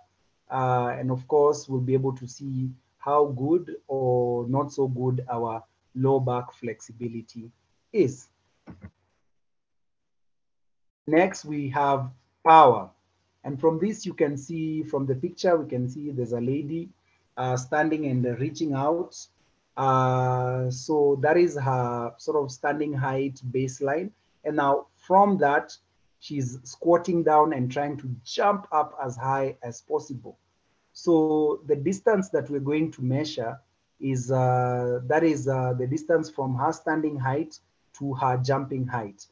Uh, and of course, we'll be able to see how good or not so good our low back flexibility is. Next, we have power. And from this, you can see from the picture, we can see there's a lady uh, standing and reaching out. Uh, so that is her sort of standing height baseline. And now from that, she's squatting down and trying to jump up as high as possible. So the distance that we're going to measure is uh, that is uh, the distance from her standing height to her jumping height.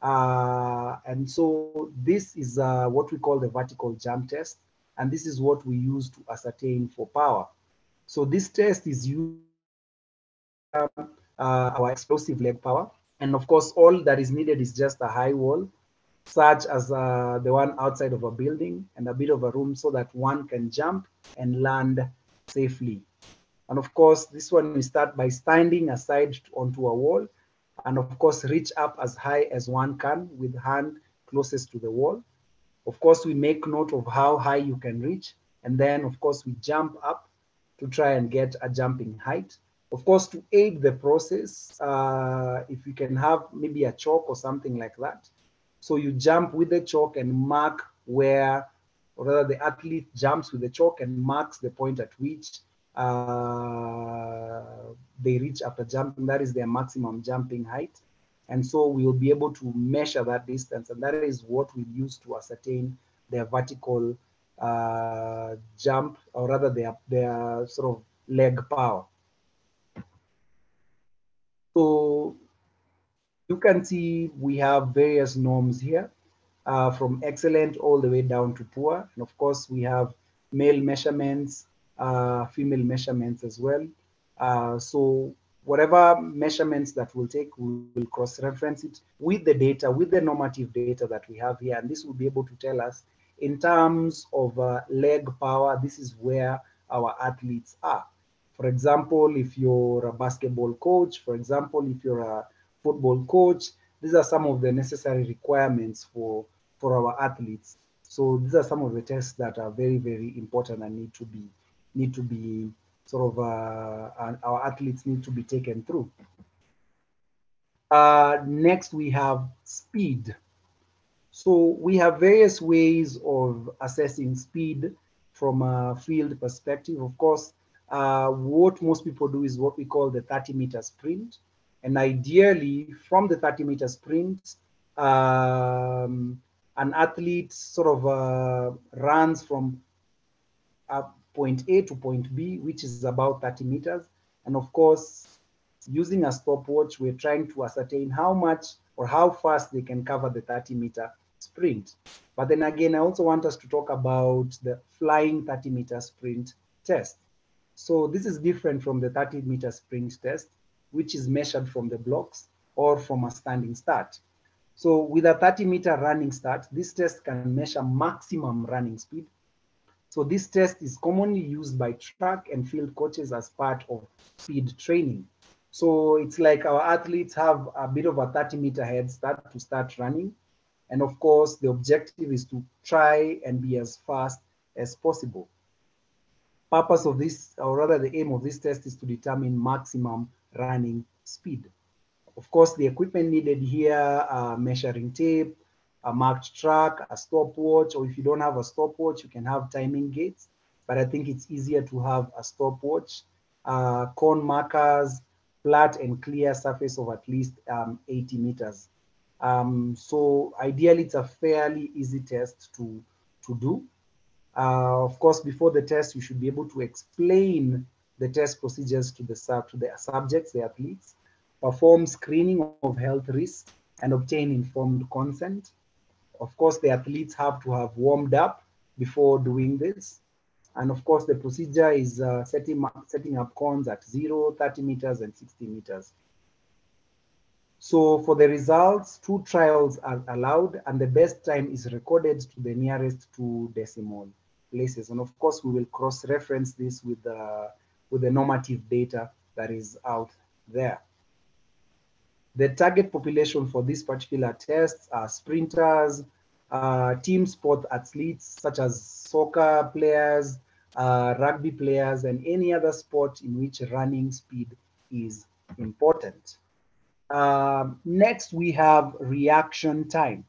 Uh, and so this is uh, what we call the vertical jump test. And this is what we use to ascertain for power. So this test is used our explosive leg power. And of course, all that is needed is just a high wall, such as uh, the one outside of a building and a bit of a room so that one can jump and land safely. And of course, this one we start by standing aside onto a wall and of course reach up as high as one can with hand closest to the wall. Of course, we make note of how high you can reach. And then of course, we jump up to try and get a jumping height. Of course, to aid the process, uh, if you can have maybe a chalk or something like that. So you jump with the chalk and mark where, or rather the athlete jumps with the chalk and marks the point at which uh, they reach after jumping. That is their maximum jumping height. And so we will be able to measure that distance. And that is what we use to ascertain their vertical uh, jump, or rather their, their sort of leg power. So you can see we have various norms here uh, from excellent all the way down to poor. And of course, we have male measurements, uh, female measurements as well. Uh, so whatever measurements that we'll take, we will cross-reference it with the data, with the normative data that we have here. And this will be able to tell us in terms of uh, leg power, this is where our athletes are. For example, if you're a basketball coach, for example, if you're a football coach, these are some of the necessary requirements for, for our athletes. So these are some of the tests that are very, very important and need to be need to be sort of uh, our athletes need to be taken through. Uh, next, we have speed. So we have various ways of assessing speed from a field perspective. Of course, uh, what most people do is what we call the 30 meter sprint. And ideally, from the 30 meter sprint, um, an athlete sort of uh, runs from a point A to point B, which is about 30 meters. And of course, using a stopwatch, we're trying to ascertain how much or how fast they can cover the 30 meter sprint. But then again, I also want us to talk about the flying 30 meter sprint test. So this is different from the 30 meter sprint test, which is measured from the blocks or from a standing start. So with a 30 meter running start, this test can measure maximum running speed. So this test is commonly used by track and field coaches as part of speed training. So it's like our athletes have a bit of a 30 meter head start to start running. And of course, the objective is to try and be as fast as possible. Purpose of this, or rather the aim of this test is to determine maximum running speed. Of course, the equipment needed here, uh, measuring tape, a marked track, a stopwatch, or if you don't have a stopwatch, you can have timing gates. But I think it's easier to have a stopwatch, uh, cone markers, flat and clear surface of at least um, 80 meters. Um, so ideally, it's a fairly easy test to, to do. Uh, of course, before the test, you should be able to explain the test procedures to the, to the subjects, the athletes, perform screening of health risks, and obtain informed consent. Of course, the athletes have to have warmed up before doing this. And of course, the procedure is uh, setting, setting up cones at 0, 30 meters, and 60 meters. So for the results, two trials are allowed, and the best time is recorded to the nearest two decimal places. And of course, we will cross-reference this with the, with the normative data that is out there. The target population for this particular test are sprinters, uh, team sport athletes such as soccer players, uh, rugby players, and any other sport in which running speed is important. Uh, next, we have reaction time.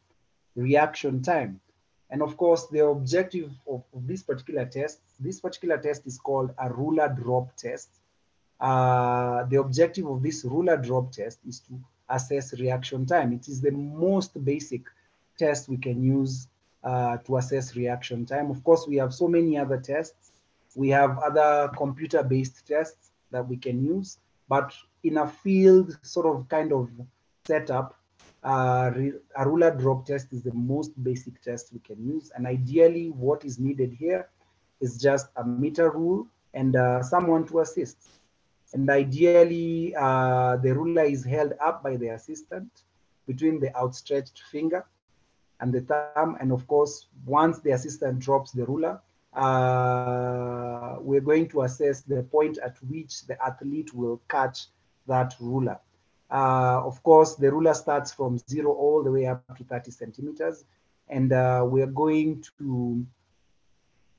Reaction time. And of course, the objective of, of this particular test, this particular test is called a ruler drop test. Uh, the objective of this ruler drop test is to assess reaction time. It is the most basic test we can use uh, to assess reaction time. Of course, we have so many other tests. We have other computer-based tests that we can use, but in a field sort of kind of setup, uh, a ruler drop test is the most basic test we can use. And ideally, what is needed here is just a meter rule and uh, someone to assist. And ideally, uh, the ruler is held up by the assistant between the outstretched finger and the thumb. And of course, once the assistant drops the ruler, uh, we're going to assess the point at which the athlete will catch that ruler. Uh, of course, the ruler starts from zero all the way up to 30 centimeters. And uh, we're going to,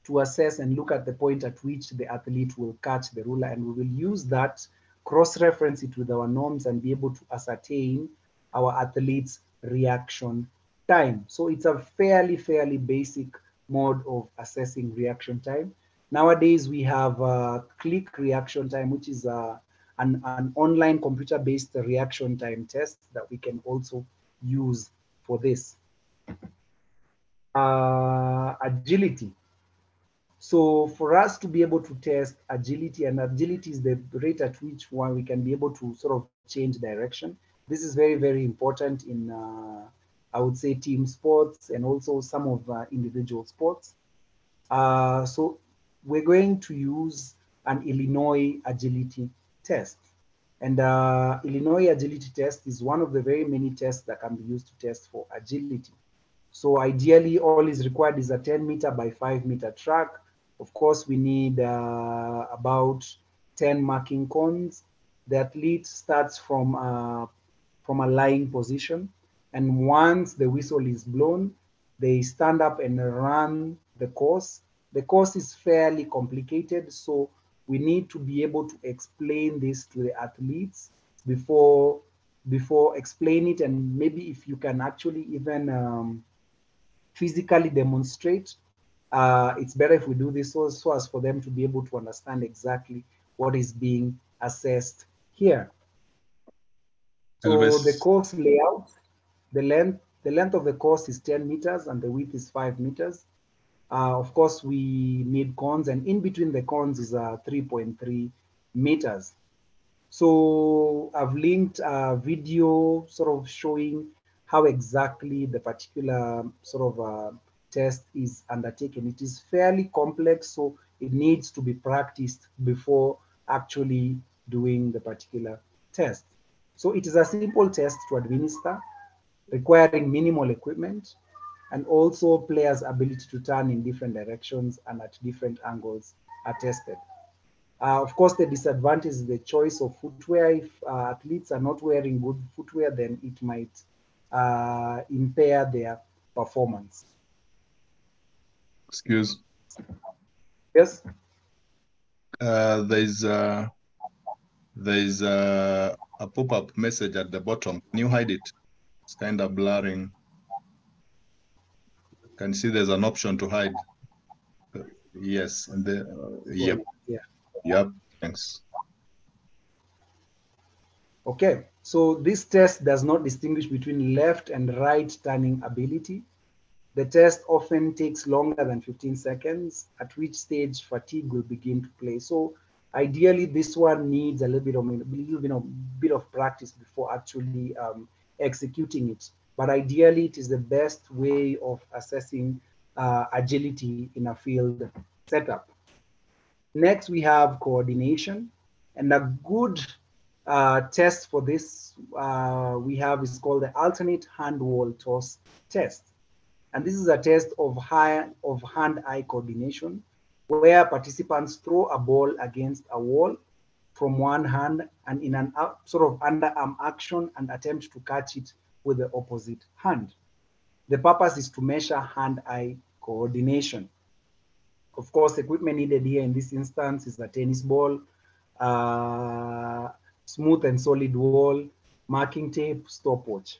to assess and look at the point at which the athlete will catch the ruler. And we will use that, cross-reference it with our norms and be able to ascertain our athlete's reaction time. So it's a fairly, fairly basic mode of assessing reaction time. Nowadays, we have uh, click reaction time, which is uh, an, an online computer-based reaction time test that we can also use for this. Uh, agility. So for us to be able to test agility, and agility is the rate at which one we can be able to sort of change direction. This is very, very important in, uh, I would say, team sports and also some of uh, individual sports. Uh, so we're going to use an Illinois agility test. And uh, Illinois agility test is one of the very many tests that can be used to test for agility. So ideally, all is required is a 10 meter by 5 meter track. Of course, we need uh, about 10 marking cones. The athlete starts from, uh, from a lying position. And once the whistle is blown, they stand up and run the course. The course is fairly complicated, so we need to be able to explain this to the athletes before before explain it and maybe if you can actually even um, physically demonstrate uh, it's better if we do this so, so as for them to be able to understand exactly what is being assessed here so Elvis. the course layout the length the length of the course is 10 meters and the width is 5 meters of course, we need cones, and in between the cones is uh, 3.3 meters. So I've linked a video sort of showing how exactly the particular sort of uh, test is undertaken. It is fairly complex, so it needs to be practiced before actually doing the particular test. So it is a simple test to administer, requiring minimal equipment. And also players' ability to turn in different directions and at different angles are tested. Uh, of course, the disadvantage is the choice of footwear. If uh, athletes are not wearing good footwear, then it might uh, impair their performance. Excuse. Yes. Uh, there's uh, there's uh, a pop-up message at the bottom. Can you hide it? It's kind of blurring. Can see there's an option to hide. Yes, and the uh, yep, Yeah. yep. Thanks. Okay. So this test does not distinguish between left and right turning ability. The test often takes longer than 15 seconds, at which stage fatigue will begin to play. So ideally, this one needs a little bit of a little bit of, bit of practice before actually um, executing it. But ideally, it is the best way of assessing uh, agility in a field setup. Next, we have coordination, and a good uh, test for this uh, we have is called the alternate hand wall toss test. And this is a test of high of hand-eye coordination, where participants throw a ball against a wall from one hand and in an uh, sort of underarm action and attempt to catch it with the opposite hand. The purpose is to measure hand-eye coordination. Of course, equipment needed here in this instance is a tennis ball, uh, smooth and solid wall, marking tape, stopwatch.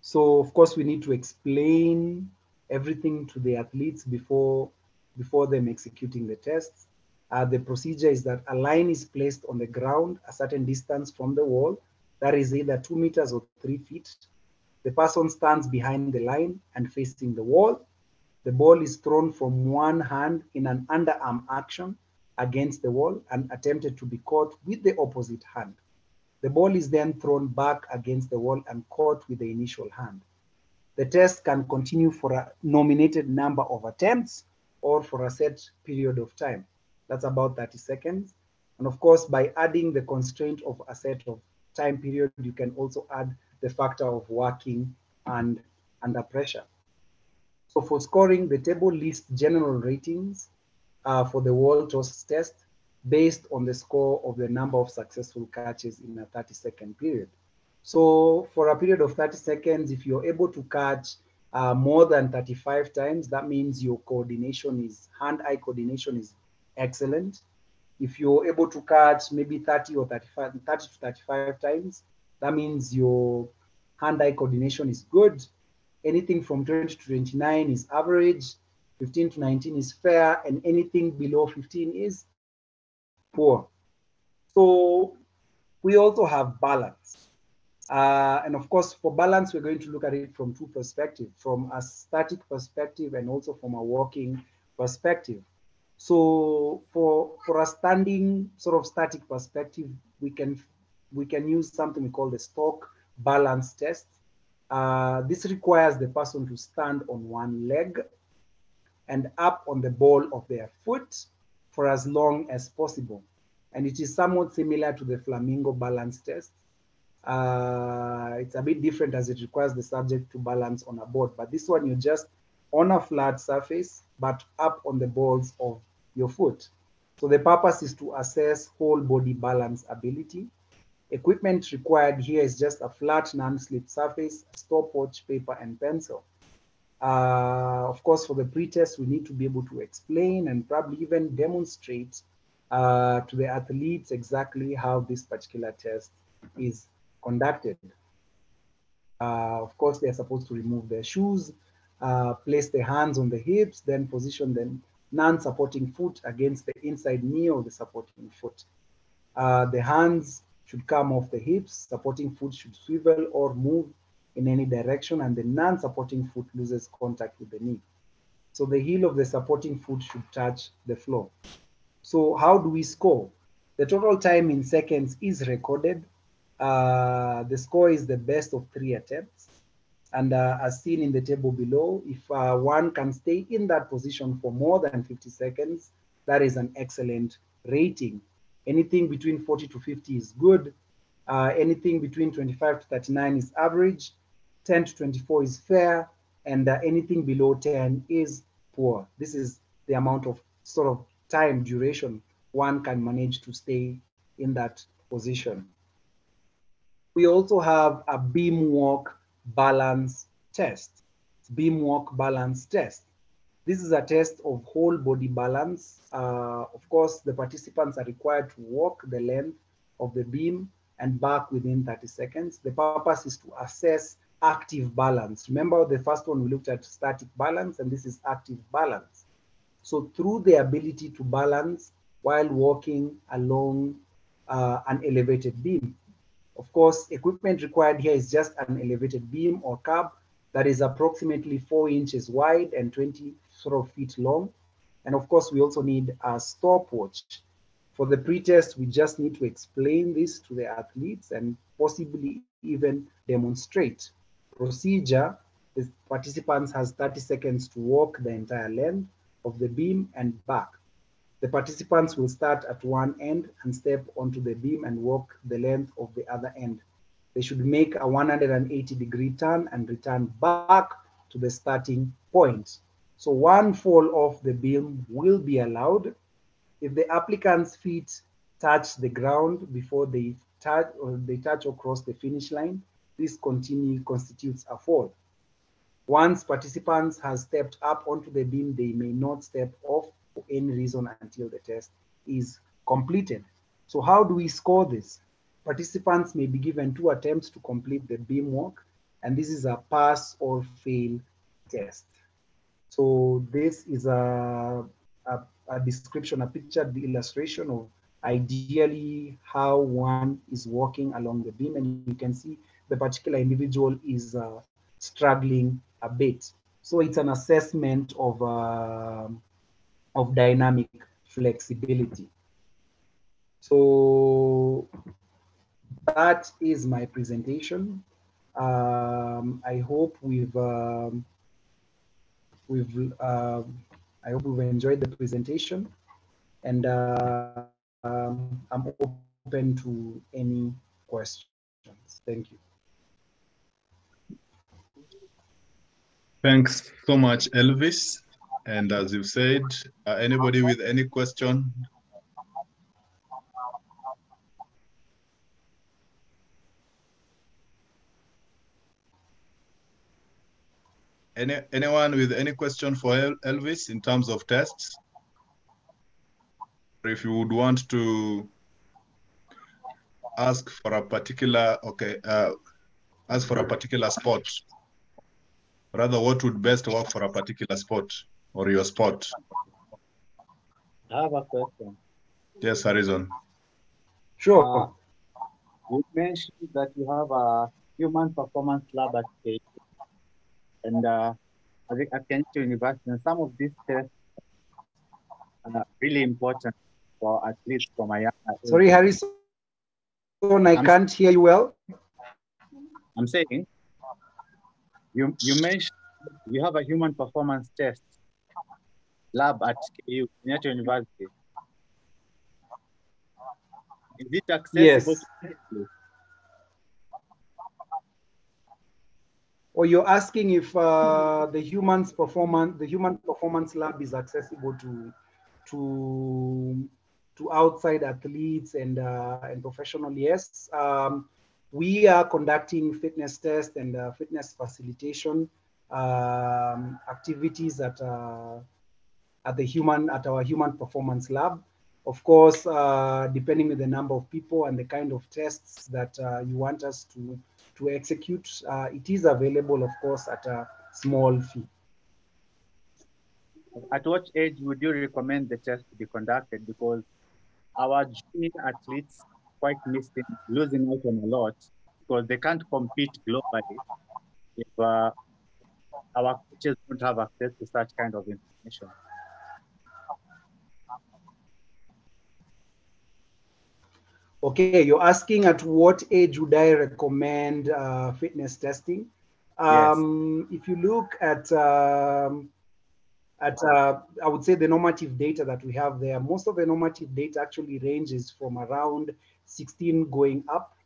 So of course we need to explain everything to the athletes before, before them executing the tests. Uh, the procedure is that a line is placed on the ground a certain distance from the wall, that is either two meters or three feet. The person stands behind the line and facing the wall. The ball is thrown from one hand in an underarm action against the wall and attempted to be caught with the opposite hand. The ball is then thrown back against the wall and caught with the initial hand. The test can continue for a nominated number of attempts or for a set period of time. That's about 30 seconds. And of course, by adding the constraint of a set of time period, you can also add the factor of working and under pressure. So for scoring, the table lists general ratings uh, for the wall toss test based on the score of the number of successful catches in a 30 second period. So for a period of 30 seconds, if you're able to catch uh, more than 35 times, that means your coordination is, hand-eye coordination is excellent. If you're able to catch maybe 30 or 35, 30 to 35 times, that means your hand-eye coordination is good. Anything from 20 to 29 is average, 15 to 19 is fair, and anything below 15 is poor. So we also have balance. Uh, and of course, for balance, we're going to look at it from two perspectives, from a static perspective and also from a walking perspective. So for, for a standing sort of static perspective, we can, we can use something we call the Stork balance test. Uh, this requires the person to stand on one leg and up on the ball of their foot for as long as possible. And it is somewhat similar to the flamingo balance test. Uh, it's a bit different as it requires the subject to balance on a board, but this one you're just on a flat surface, but up on the balls of your foot. So the purpose is to assess whole body balance ability. Equipment required here is just a flat non-slip surface, stopwatch, paper, and pencil. Uh, of course, for the pre-test, we need to be able to explain and probably even demonstrate uh, to the athletes exactly how this particular test is conducted. Uh, of course, they're supposed to remove their shoes, uh, place the hands on the hips, then position the non-supporting foot against the inside knee of the supporting foot. Uh, the hands should come off the hips, supporting foot should swivel or move in any direction, and the non-supporting foot loses contact with the knee. So the heel of the supporting foot should touch the floor. So how do we score? The total time in seconds is recorded. Uh, the score is the best of three attempts. And uh, as seen in the table below, if uh, one can stay in that position for more than 50 seconds, that is an excellent rating. Anything between 40 to 50 is good. Uh, anything between 25 to 39 is average. 10 to 24 is fair, and uh, anything below 10 is poor. This is the amount of sort of time duration one can manage to stay in that position. We also have a beam walk balance test. Beam walk balance test. This is a test of whole body balance. Uh, of course, the participants are required to walk the length of the beam and back within 30 seconds. The purpose is to assess active balance. Remember the first one we looked at static balance and this is active balance. So through the ability to balance while walking along uh, an elevated beam. Of course, equipment required here is just an elevated beam or cab that is approximately four inches wide and 20 sort of feet long. And of course, we also need a stopwatch. For the pretest, we just need to explain this to the athletes and possibly even demonstrate. Procedure, the participants has 30 seconds to walk the entire length of the beam and back. The participants will start at one end and step onto the beam and walk the length of the other end. They should make a 180 degree turn and return back to the starting point. So one fall off the beam will be allowed if the applicant's feet touch the ground before they touch or they touch cross the finish line. This continue constitutes a fall. Once participants has stepped up onto the beam, they may not step off for any reason until the test is completed. So how do we score this? Participants may be given two attempts to complete the beam walk, and this is a pass or fail test. So this is a, a, a description, a picture, the illustration of ideally how one is walking along the beam, and you can see the particular individual is uh, struggling a bit. So it's an assessment of uh, of dynamic flexibility. So that is my presentation. Um, I hope we've um, we've uh, I hope we've enjoyed the presentation, and uh, um, I'm open to any questions. Thank you. Thanks so much, Elvis. And as you said, uh, anybody with any question? Any, anyone with any question for Elvis in terms of tests? Or if you would want to ask for a particular, okay, uh, ask for a particular sport, rather what would best work for a particular sport or your sport? I have a question. Yes, Harrison. Sure. Uh, you mentioned that you have a human performance lab at KU. And uh, I think at Kenyatta University, and some of these tests are really important for athletes from a young. Sorry, Harrison, I I'm- can't hear you well. I'm saying you you mentioned you have a human performance test lab at KU, Kenyatta University. Is it accessible? Yes. Or you're asking if uh, the humans performance, the human performance lab is accessible to to to outside athletes and uh, and professional. Yes, um, we are conducting fitness tests and uh, fitness facilitation um, activities at uh, at the human at our human performance lab. Of course, uh, depending on the number of people and the kind of tests that uh, you want us to to execute, uh, it is available, of course, at a small fee. At what age would you recommend the test to be conducted? Because our junior athletes quite missing, losing out on a lot because they can't compete globally if uh, our coaches don't have access to such kind of information. Okay, you're asking at what age would I recommend uh, fitness testing? Um, If you look at um, at uh, I would say the normative data that we have there, most of the normative data actually ranges from around 16 going up.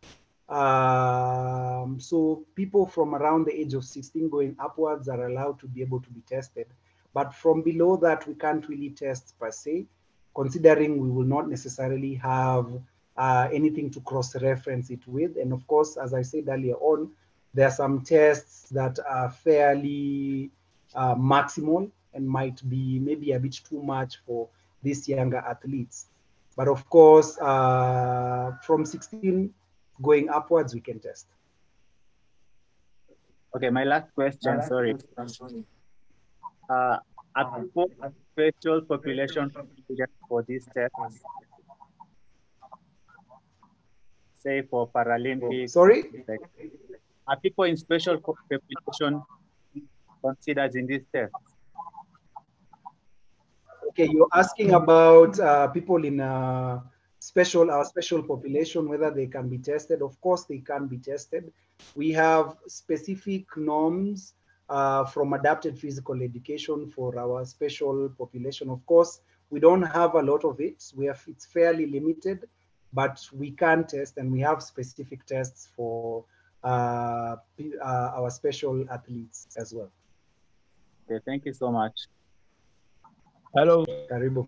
Um, so people from around the age of 16 going upwards are allowed to be able to be tested. But from below that, we can't really test per se, considering we will not necessarily have uh, anything to cross-reference it with. And of course, as I said earlier on, there are some tests that are fairly uh, maximal and might be maybe a bit too much for these younger athletes. But of course, uh, from 16 going upwards, we can test. Okay, my last question, sorry. Uh, are people special population for these tests? Say for Paralympics. Sorry? Like, are people in special population considered in this test? Okay, you're asking about uh, people in uh, special our special population whether they can be tested. Of course, they can be tested. We have specific norms uh, from adapted physical education for our special population. Of course, we don't have a lot of it. We have it's fairly limited, but we can test and we have specific tests for uh, uh, our special athletes as well. Okay, thank you so much. Hello. Karibu.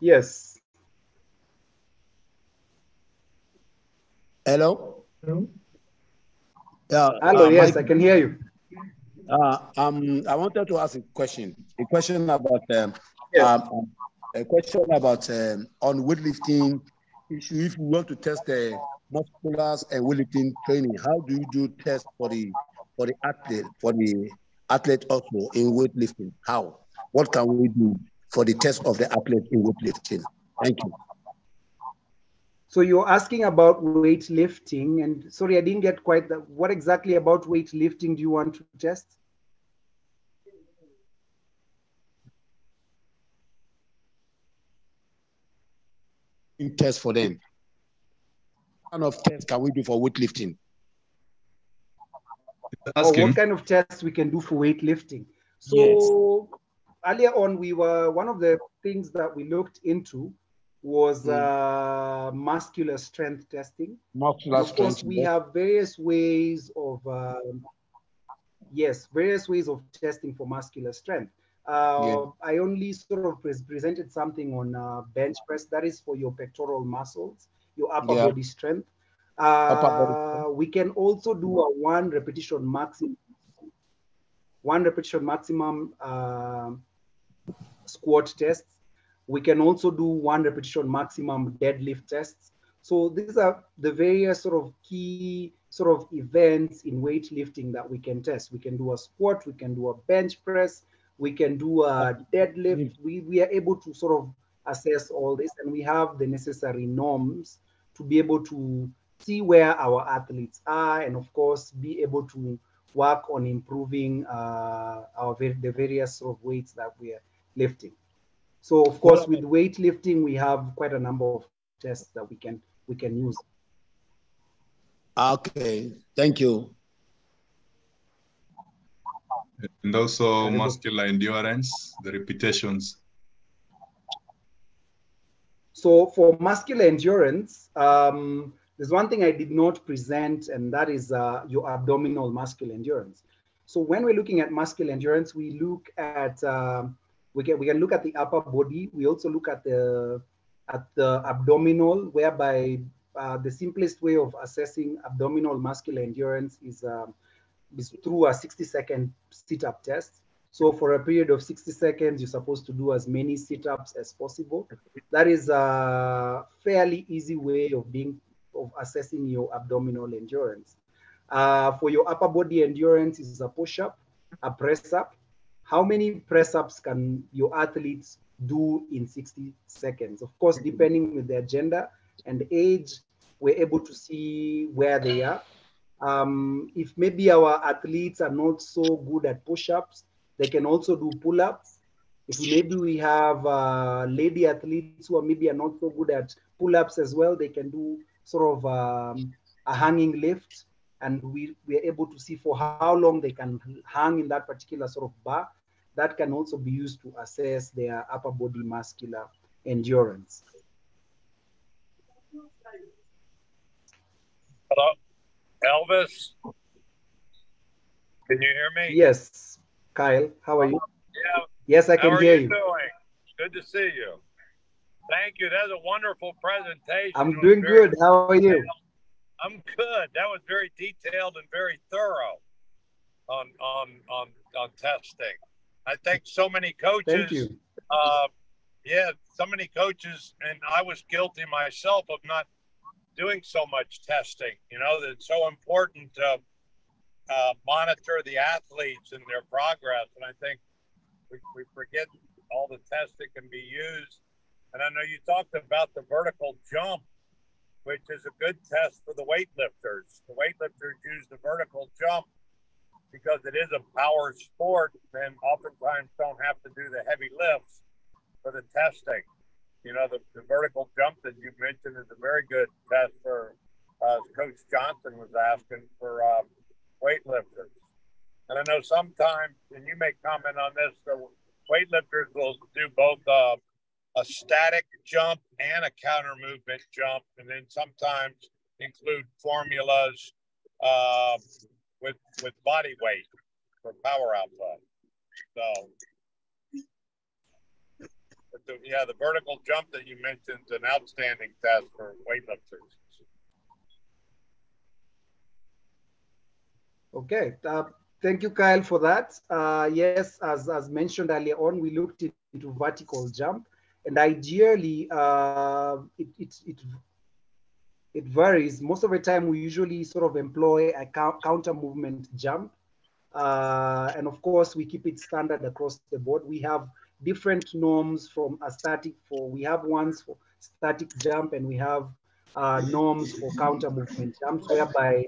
Yes. Hello. Yeah. Hello. uh, yes, my- I can hear you. Uh, um, I wanted to ask a question. A question about um, Yes. um, a question about um, on weightlifting issue. If you want to test the musculars and weightlifting training, how do you do test for the for the athlete for the athlete also in weightlifting? How? What can we do for the test of the athlete in weightlifting? Thank you. So you're asking about weightlifting, and sorry, I didn't get quite that. What exactly about weightlifting do you want to test? In test for them. What kind of test can we do for weightlifting? Or what kind of tests we can do for weightlifting? So earlier on, we were one of the things that we looked into was Mm. uh, muscular strength testing. Muscular of course, strength. we have various ways of um, yes, various ways of testing for muscular strength. Uh, Yeah. I only sort of pres- presented something on uh, bench press. That is for your pectoral muscles, your upper Yeah. body strength. Upper body Uh, we can also do a one repetition maximum, one repetition maximum uh, squat tests. We can also do one repetition maximum deadlift tests. So these are the various sort of key sort of events in weightlifting that we can test. We can do a squat, we can do a bench press, we can do a deadlift. We, we are able to sort of assess all this and we have the necessary norms to be able to see where our athletes are and of course be able to work on improving uh, our the various sort of weights that we are lifting. So of course with weightlifting we have quite a number of tests that we can we can use. Okay, thank you. And also muscular endurance, the repetitions. So for muscular endurance, um, there's one thing I did not present, and that is uh, your abdominal muscular endurance. So when we're looking at muscular endurance, we look at um we can we can look at the upper body. We also look at the at the abdominal, whereby uh, the simplest way of assessing abdominal muscular endurance is um, is through a 60 second sit up test. So for a period of 60 seconds, you're supposed to do as many sit-ups as possible. That is a fairly easy way of being of assessing your abdominal endurance. Uh, for your upper body endurance is a push-up, a press-up. How many press-ups can your athletes do in 60 seconds? Of course, depending with their gender and age, we're able to see where they are. Um, if maybe our athletes are not so good at push-ups, they can also do pull-ups. If maybe we have uh, lady athletes who are maybe are not so good at pull-ups as well, they can do sort of um, a hanging lift, and we we are able to see for how long they can hang in that particular sort of bar. That can also be used to assess their upper body muscular endurance. Hello, Elvis. Can you hear me? Yes, Kyle, how are you? Yeah. Yes, I How can are hear you you. doing? Good to see you. Thank you. That's a wonderful presentation. I'm doing good. How are you? I'm good. That was very detailed and very thorough on on on on testing. I think so many coaches. Thank you. Uh, yeah, so many coaches, and I was guilty myself of not doing so much testing. You know, that it's so important to uh, monitor the athletes and their progress. And I think we, we forget all the tests that can be used. And I know you talked about the vertical jump, which is a good test for the weightlifters. The weightlifters use the vertical jump because it is a power sport and oftentimes don't have to do the heavy lifts for the testing. You know, the, the vertical jump that you mentioned is a very good test for, uh, Coach Johnson was asking for um, weightlifters. And I know sometimes, and you may comment on this, the weightlifters will do both uh, a static jump and a counter movement jump, and then sometimes include formulas uh, with with body weight for power output. So, the, yeah, the vertical jump that you mentioned is an outstanding test for weightlifters. Okay. Uh, thank you, Kyle, for that. Uh, yes, as, as mentioned earlier on, we looked into vertical jump, and ideally, uh, it, it, it, it varies. Most of the time, we usually sort of employ a counter movement jump. Uh, and of course, we keep it standard across the board. We have different norms from a static for, we have ones for static jump, and we have uh, norms for counter movement jumps, whereby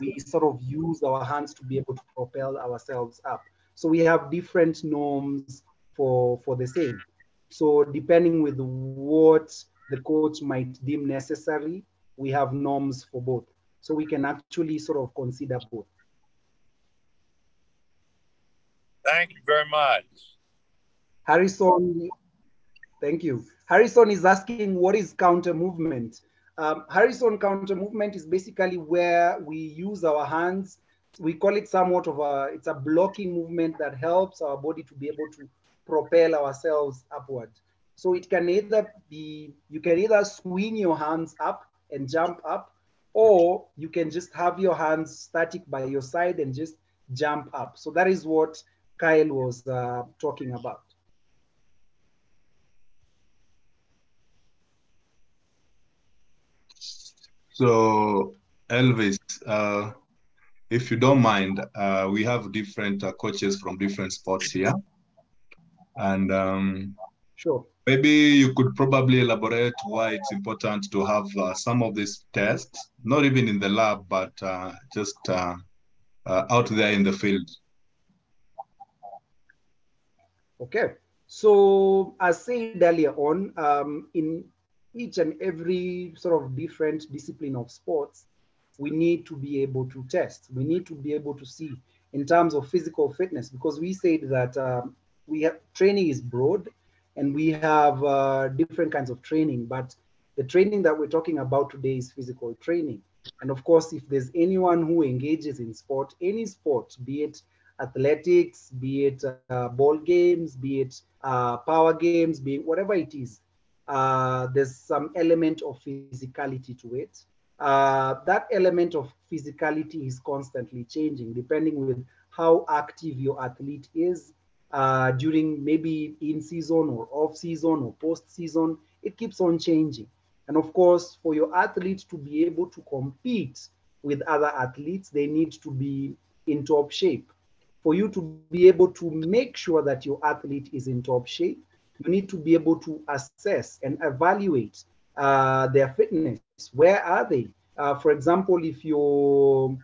we sort of use our hands to be able to propel ourselves up. So we have different norms for, for the same. So depending with what the coach might deem necessary, we have norms for both. So we can actually sort of consider both. Thank you very much. Harrison, thank you. Harrison is asking what is counter movement? Um, Harrison counter movement is basically where we use our hands. We call it somewhat of a, it's a blocking movement that helps our body to be able to propel ourselves upward. So it can either be, you can either swing your hands up and jump up, or you can just have your hands static by your side and just jump up. So that is what Kyle was uh, talking about. So, Elvis, uh, if you don't mind, uh, we have different uh, coaches from different sports here. And um, Sure. maybe you could probably elaborate why it's important to have uh, some of these tests, not even in the lab, but uh, just uh, uh, out there in the field. Okay. So as said earlier on, um, in each and every sort of different discipline of sports, we need to be able to test. We need to be able to see in terms of physical fitness because we said that um, we have training is broad and we have uh, different kinds of training, but the training that we're talking about today is physical training. And of course, if there's anyone who engages in sport, any sport, be it athletics, be it uh, ball games, be it uh, power games, be it whatever it is, uh, there's some element of physicality to it. Uh, that element of physicality is constantly changing depending with how active your athlete is uh, during maybe in season or off season or post season. It keeps on changing. And of course, for your athlete to be able to compete with other athletes, they need to be in top shape. For you to be able to make sure that your athlete is in top shape, you need to be able to assess and evaluate uh, their fitness. Where are they? Uh, for example, if your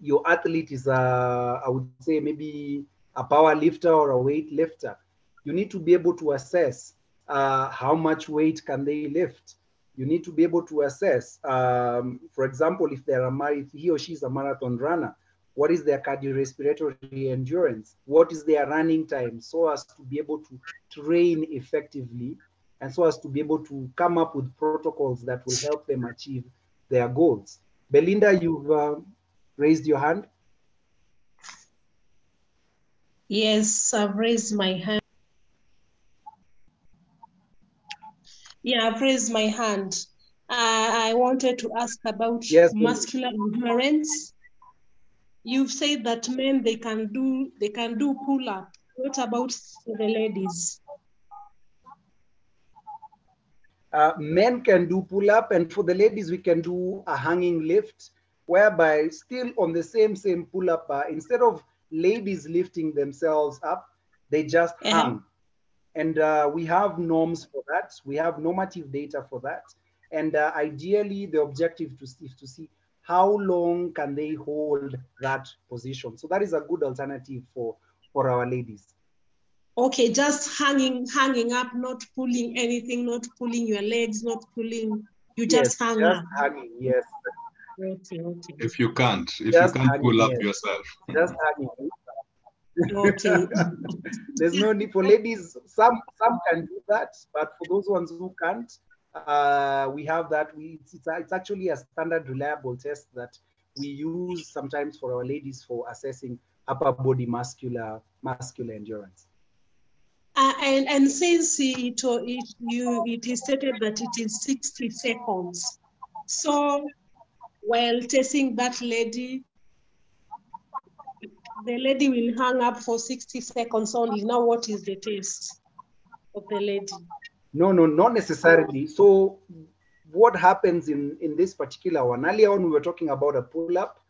your athlete is, a, I would say maybe a power lifter or a weight lifter, you need to be able to assess uh, how much weight can they lift. You need to be able to assess, um, for example, if they're a mar- he or she is a marathon runner, what is their cardiorespiratory endurance? What is their running time, so as to be able to train effectively, and so as to be able to come up with protocols that will help them achieve their goals. Belinda, you've uh, raised your hand. Yes, I've raised my hand. Yeah, I've raised my hand. Uh, I wanted to ask about Yes, muscular endurance. You've said that men they can do they can do pull up. What about the ladies? Uh, men can do pull up, and for the ladies, we can do a hanging lift, whereby still on the same same pull up bar, instead of ladies lifting themselves up, they just Uh-huh. hang. And uh, we have norms for that. We have normative data for that. And uh, ideally, the objective to is to see how long can they hold that position. So that is a good alternative for for our ladies. Okay, just hanging hanging up, not pulling anything, not pulling your legs, not pulling. You just yes, hang just up. hanging. Yes, Okay, okay. If you can't, if Just you can't hanging, pull up yes. yourself. just hanging. Okay. There's no need for ladies. Some some can do that, but for those ones who can't, uh, we have that. We it's, it's, it's actually a standard reliable test that we use sometimes for our ladies for assessing upper body muscular muscular endurance. Uh, and and since it, it you it is stated that it is 60 seconds, so while testing that lady, the lady will hang up for 60 seconds only. Now, what is the test of the lady? No, no, not necessarily. So what happens in in this particular one? Earlier on, we were talking about a pull up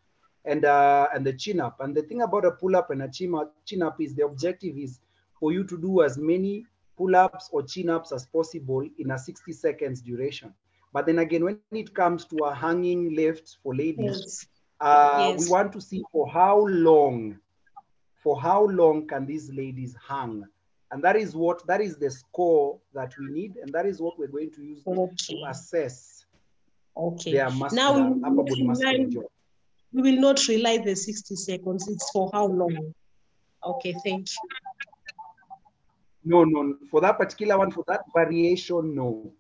and uh, and the chin up. And the thing about a pull up and a chin up, chin up is the objective is for you to do as many pull ups or chin ups as possible in a 60 seconds duration. But then again, when it comes to a hanging lift for ladies, Yes. uh, Yes. we want to see for how long, for how long can these ladies hang? And that is what that is the score that we need, and that is what we're going to use Okay. to assess Okay. their muscular Now, we upper body muscular rely- endurance. we will not rely the 60 seconds. It's for how long? Okay, thank you. No, no, for that particular one, for that variation, no.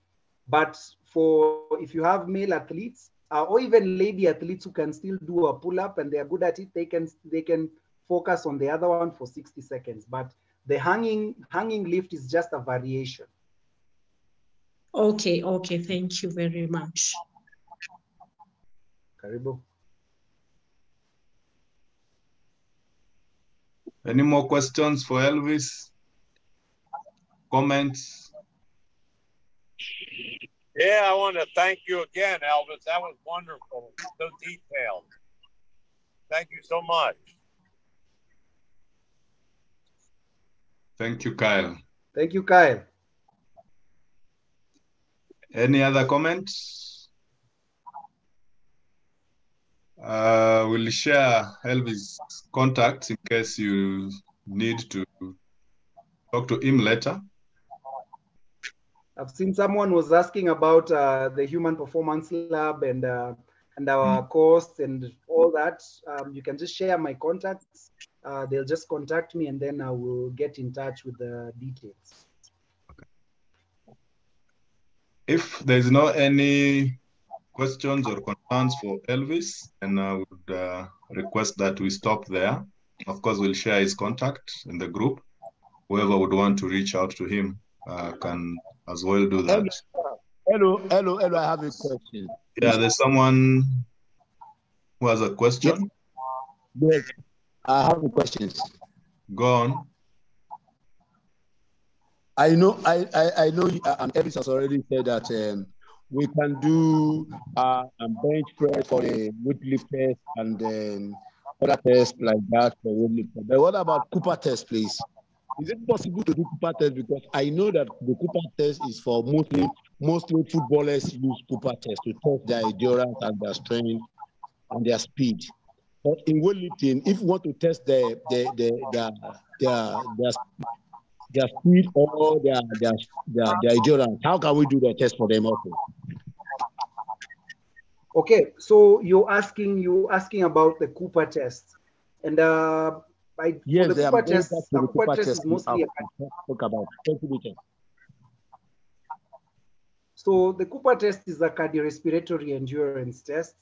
But for if you have male athletes uh, or even lady athletes who can still do a pull up and they are good at it, they can they can focus on the other one for 60 seconds. But the hanging hanging lift is just a variation. Okay, okay, thank you very much. Karibu. Any more questions for Elvis? Comments? Yeah, I want to thank you again, Elvis. That was wonderful. So detailed. Thank you so much. Thank you, Kyle. Thank you, Kyle. Any other comments? Uh, we'll share Elvis' contacts in case you need to talk to him later. I've seen someone was asking about uh, the Human Performance Lab and uh, and our costs and all that. Um, you can just share my contacts. Uh, they'll just contact me and then I will get in touch with the details. If there's no any questions or concerns for Elvis, then I would uh, request that we stop there. Of course, we'll share his contact in the group. Whoever would want to reach out to him uh, can as well do that. Hello, hello, hello. I have a question. Yeah, there's someone who has a question. Yes, I have questions. Go on. I know, I, I, I know, and Elvis has already said that um, we can do uh, a bench press for the weightlifting test and um, other tests like that for weightlifting. But what about Cooper test, please? Is it possible to do Cooper test? Because I know that the Cooper test is for mostly mostly footballers use Cooper test to test their endurance and their strength and their speed. But in weightlifting, if you want to test the their their their their, their, their speed or their, their their their endurance, how can we do the test for them also? Okay, so you're asking you asking about the Cooper test, and uh, I, Yes, the Cooper test, the the Cooper Cooper test test is mostly a talk about. So the Cooper test is a cardiorespiratory endurance test.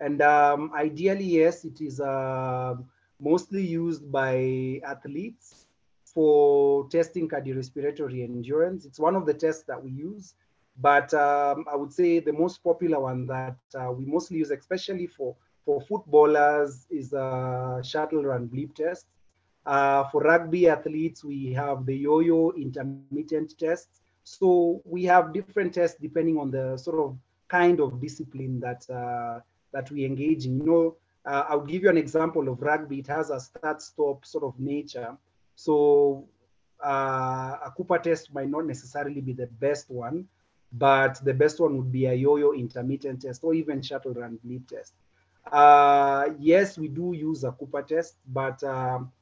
And um, ideally, yes, it is uh, mostly used by athletes for testing cardiorespiratory endurance. It's one of the tests that we use, but um, I would say the most popular one that uh, we mostly use, especially for, for footballers, is a shuttle run bleep test. Uh, for rugby athletes, we have the yo-yo intermittent test. So we have different tests depending on the sort of kind of discipline that uh, that we engage in. You know, uh, I'll give you an example of rugby. It has a start-stop sort of nature. So uh, a Cooper test might not necessarily be the best one, but the best one would be a yo-yo intermittent test or even shuttle run bleep test. Uh, yes, we do use a Cooper test, but um,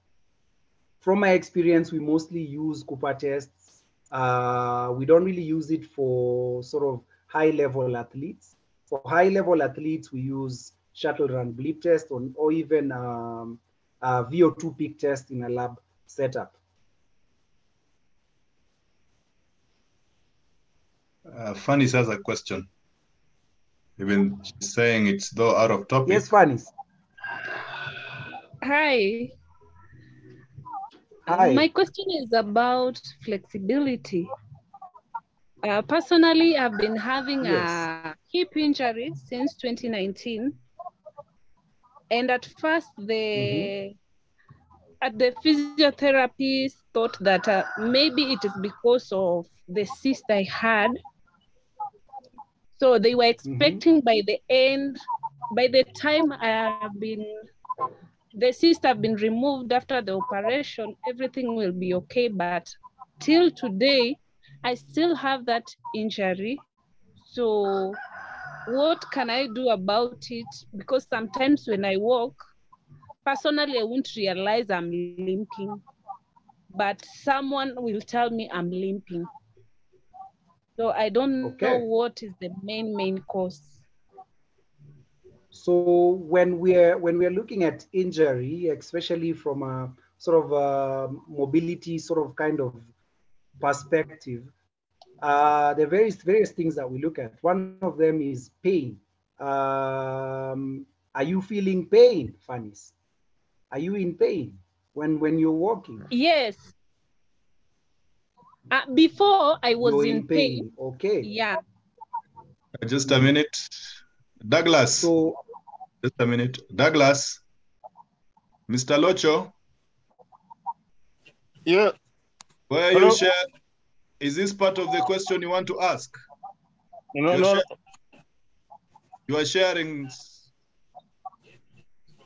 from my experience, we mostly use Cooper tests. Uh, we don't really use it for sort of high level athletes. For high level athletes, we use shuttle run bleep test or, or even um, a VO2 peak test in a lab setup. Uh, Fanny has a question. Even saying it's though out of topic. Yes, Fanny. Hi. Hi. My question is about flexibility. Uh, personally, I've been having Yes. a hip injury since 2019. And at first, the at the physiotherapist thought that uh, maybe it is because of the cyst I had. So they were expecting by the end, by the time I have been, the cyst have been removed after the operation, everything will be okay. But till today, I still have that injury. So what can I do about it? Because sometimes when I walk, personally, I won't realize I'm limping, but someone will tell me I'm limping. So I don't Okay. know what is the main, main cause. So when we're when we're looking at injury, especially from a sort of a mobility sort of kind of perspective, uh, there are various various things that we look at. One of them is pain. Um, are you feeling pain, Fanis? Are you in pain when when you're walking? Yes. Uh, before I was You're in pain. Okay. Yeah. Just a minute. Douglas, So just a minute. Douglas, Mr. Locho, Yeah, where Hello? you share, is this part of the question you want to ask? no, You're no, share- You are sharing,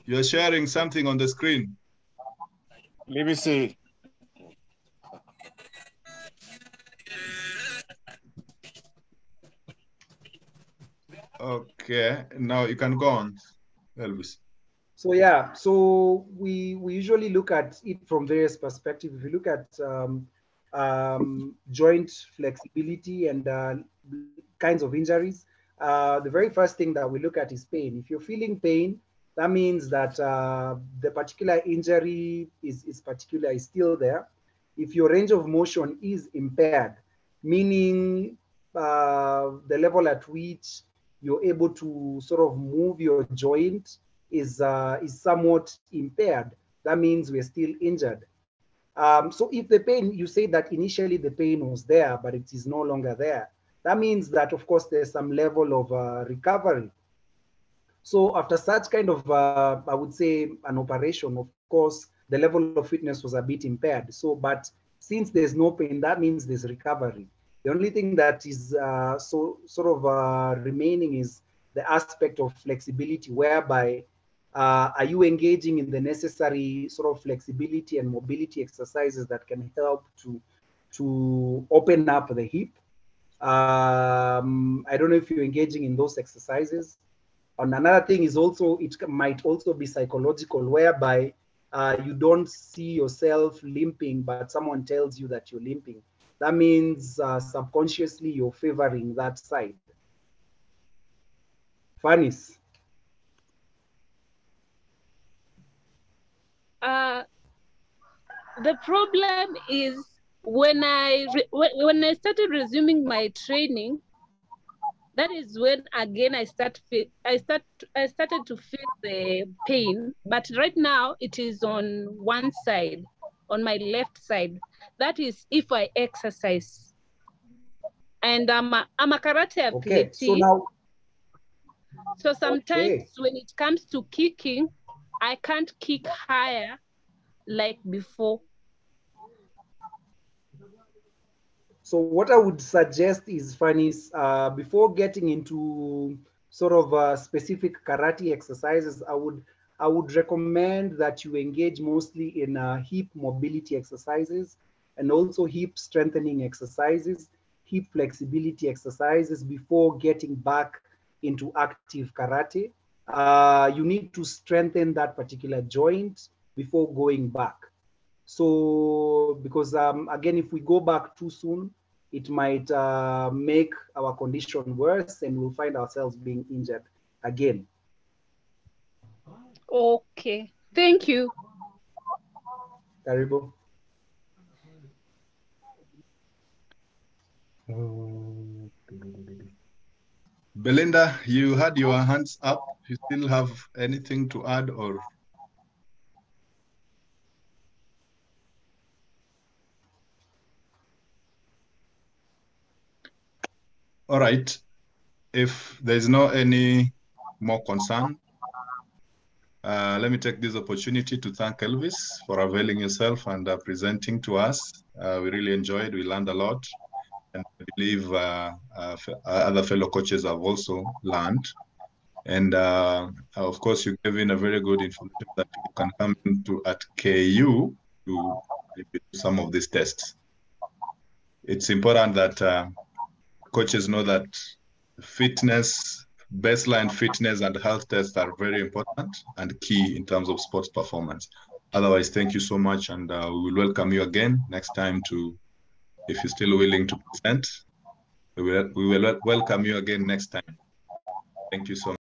you are sharing something on the screen. let me see. Okay, now you can go on, Elvis. So yeah, so we we usually look at it from various perspectives. If you look at um, um, joint flexibility and uh, kinds of injuries, uh, the very first thing that we look at is pain. If you're feeling pain, that means that uh, the particular injury is is particular is still there. If your range of motion is impaired, meaning uh, the level at which you're able to sort of move your joint is uh, is somewhat impaired. That means we're still injured. Um, so if the pain, you say that initially the pain was there, but it is no longer there. That means that of course there's some level of uh, recovery. So after such kind of, uh, I would say an operation, of course, the level of fitness was a bit impaired. So, but since there's no pain, that means there's recovery. The only thing that is uh, so sort of uh, remaining is the aspect of flexibility, whereby uh, are you engaging in the necessary sort of flexibility and mobility exercises that can help to to open up the hip? Um, I don't know if you're engaging in those exercises. And another thing is also it might also be psychological, whereby uh, you don't see yourself limping, but someone tells you that you're limping. That means uh, subconsciously you're favoring that side. Fanis. Uh, the problem is when I re- when I started resuming my training, that is when again I start fe- I start I started to feel the pain, but right now it is on one side, on my left side. That is if I exercise. And I'm a, I'm a karate Okay, so now, So sometimes Okay. when it comes to kicking, I can't kick higher like before. so what I would suggest is, Fanis, uh, before getting into sort of uh, specific karate exercises, I would I would recommend that you engage mostly in uh, hip mobility exercises and also hip strengthening exercises, hip flexibility exercises before getting back into active karate. Uh, you need to strengthen that particular joint before going back. So, because um, again, if we go back too soon, it might uh, make our condition worse and we'll find ourselves being injured again. Okay. Thank you. Karibu. Belinda, you had your hands up. You still have anything to add or? All right. If there's no any more concern, uh, let me take this opportunity to thank Elvis for availing yourself and uh, presenting to us. Uh, we really enjoyed. We learned a lot and I believe uh, uh, uh, other fellow coaches have also learned. And of course, you gave in a very good information that you can come into at KU to some of these tests. It's important that coaches know that fitness, baseline fitness, and health tests are very important and key in terms of sports performance. Otherwise, thank you so much, and uh, we will welcome you again next time to if you're still willing to present, we will, we will welcome you again next time. Thank you so much.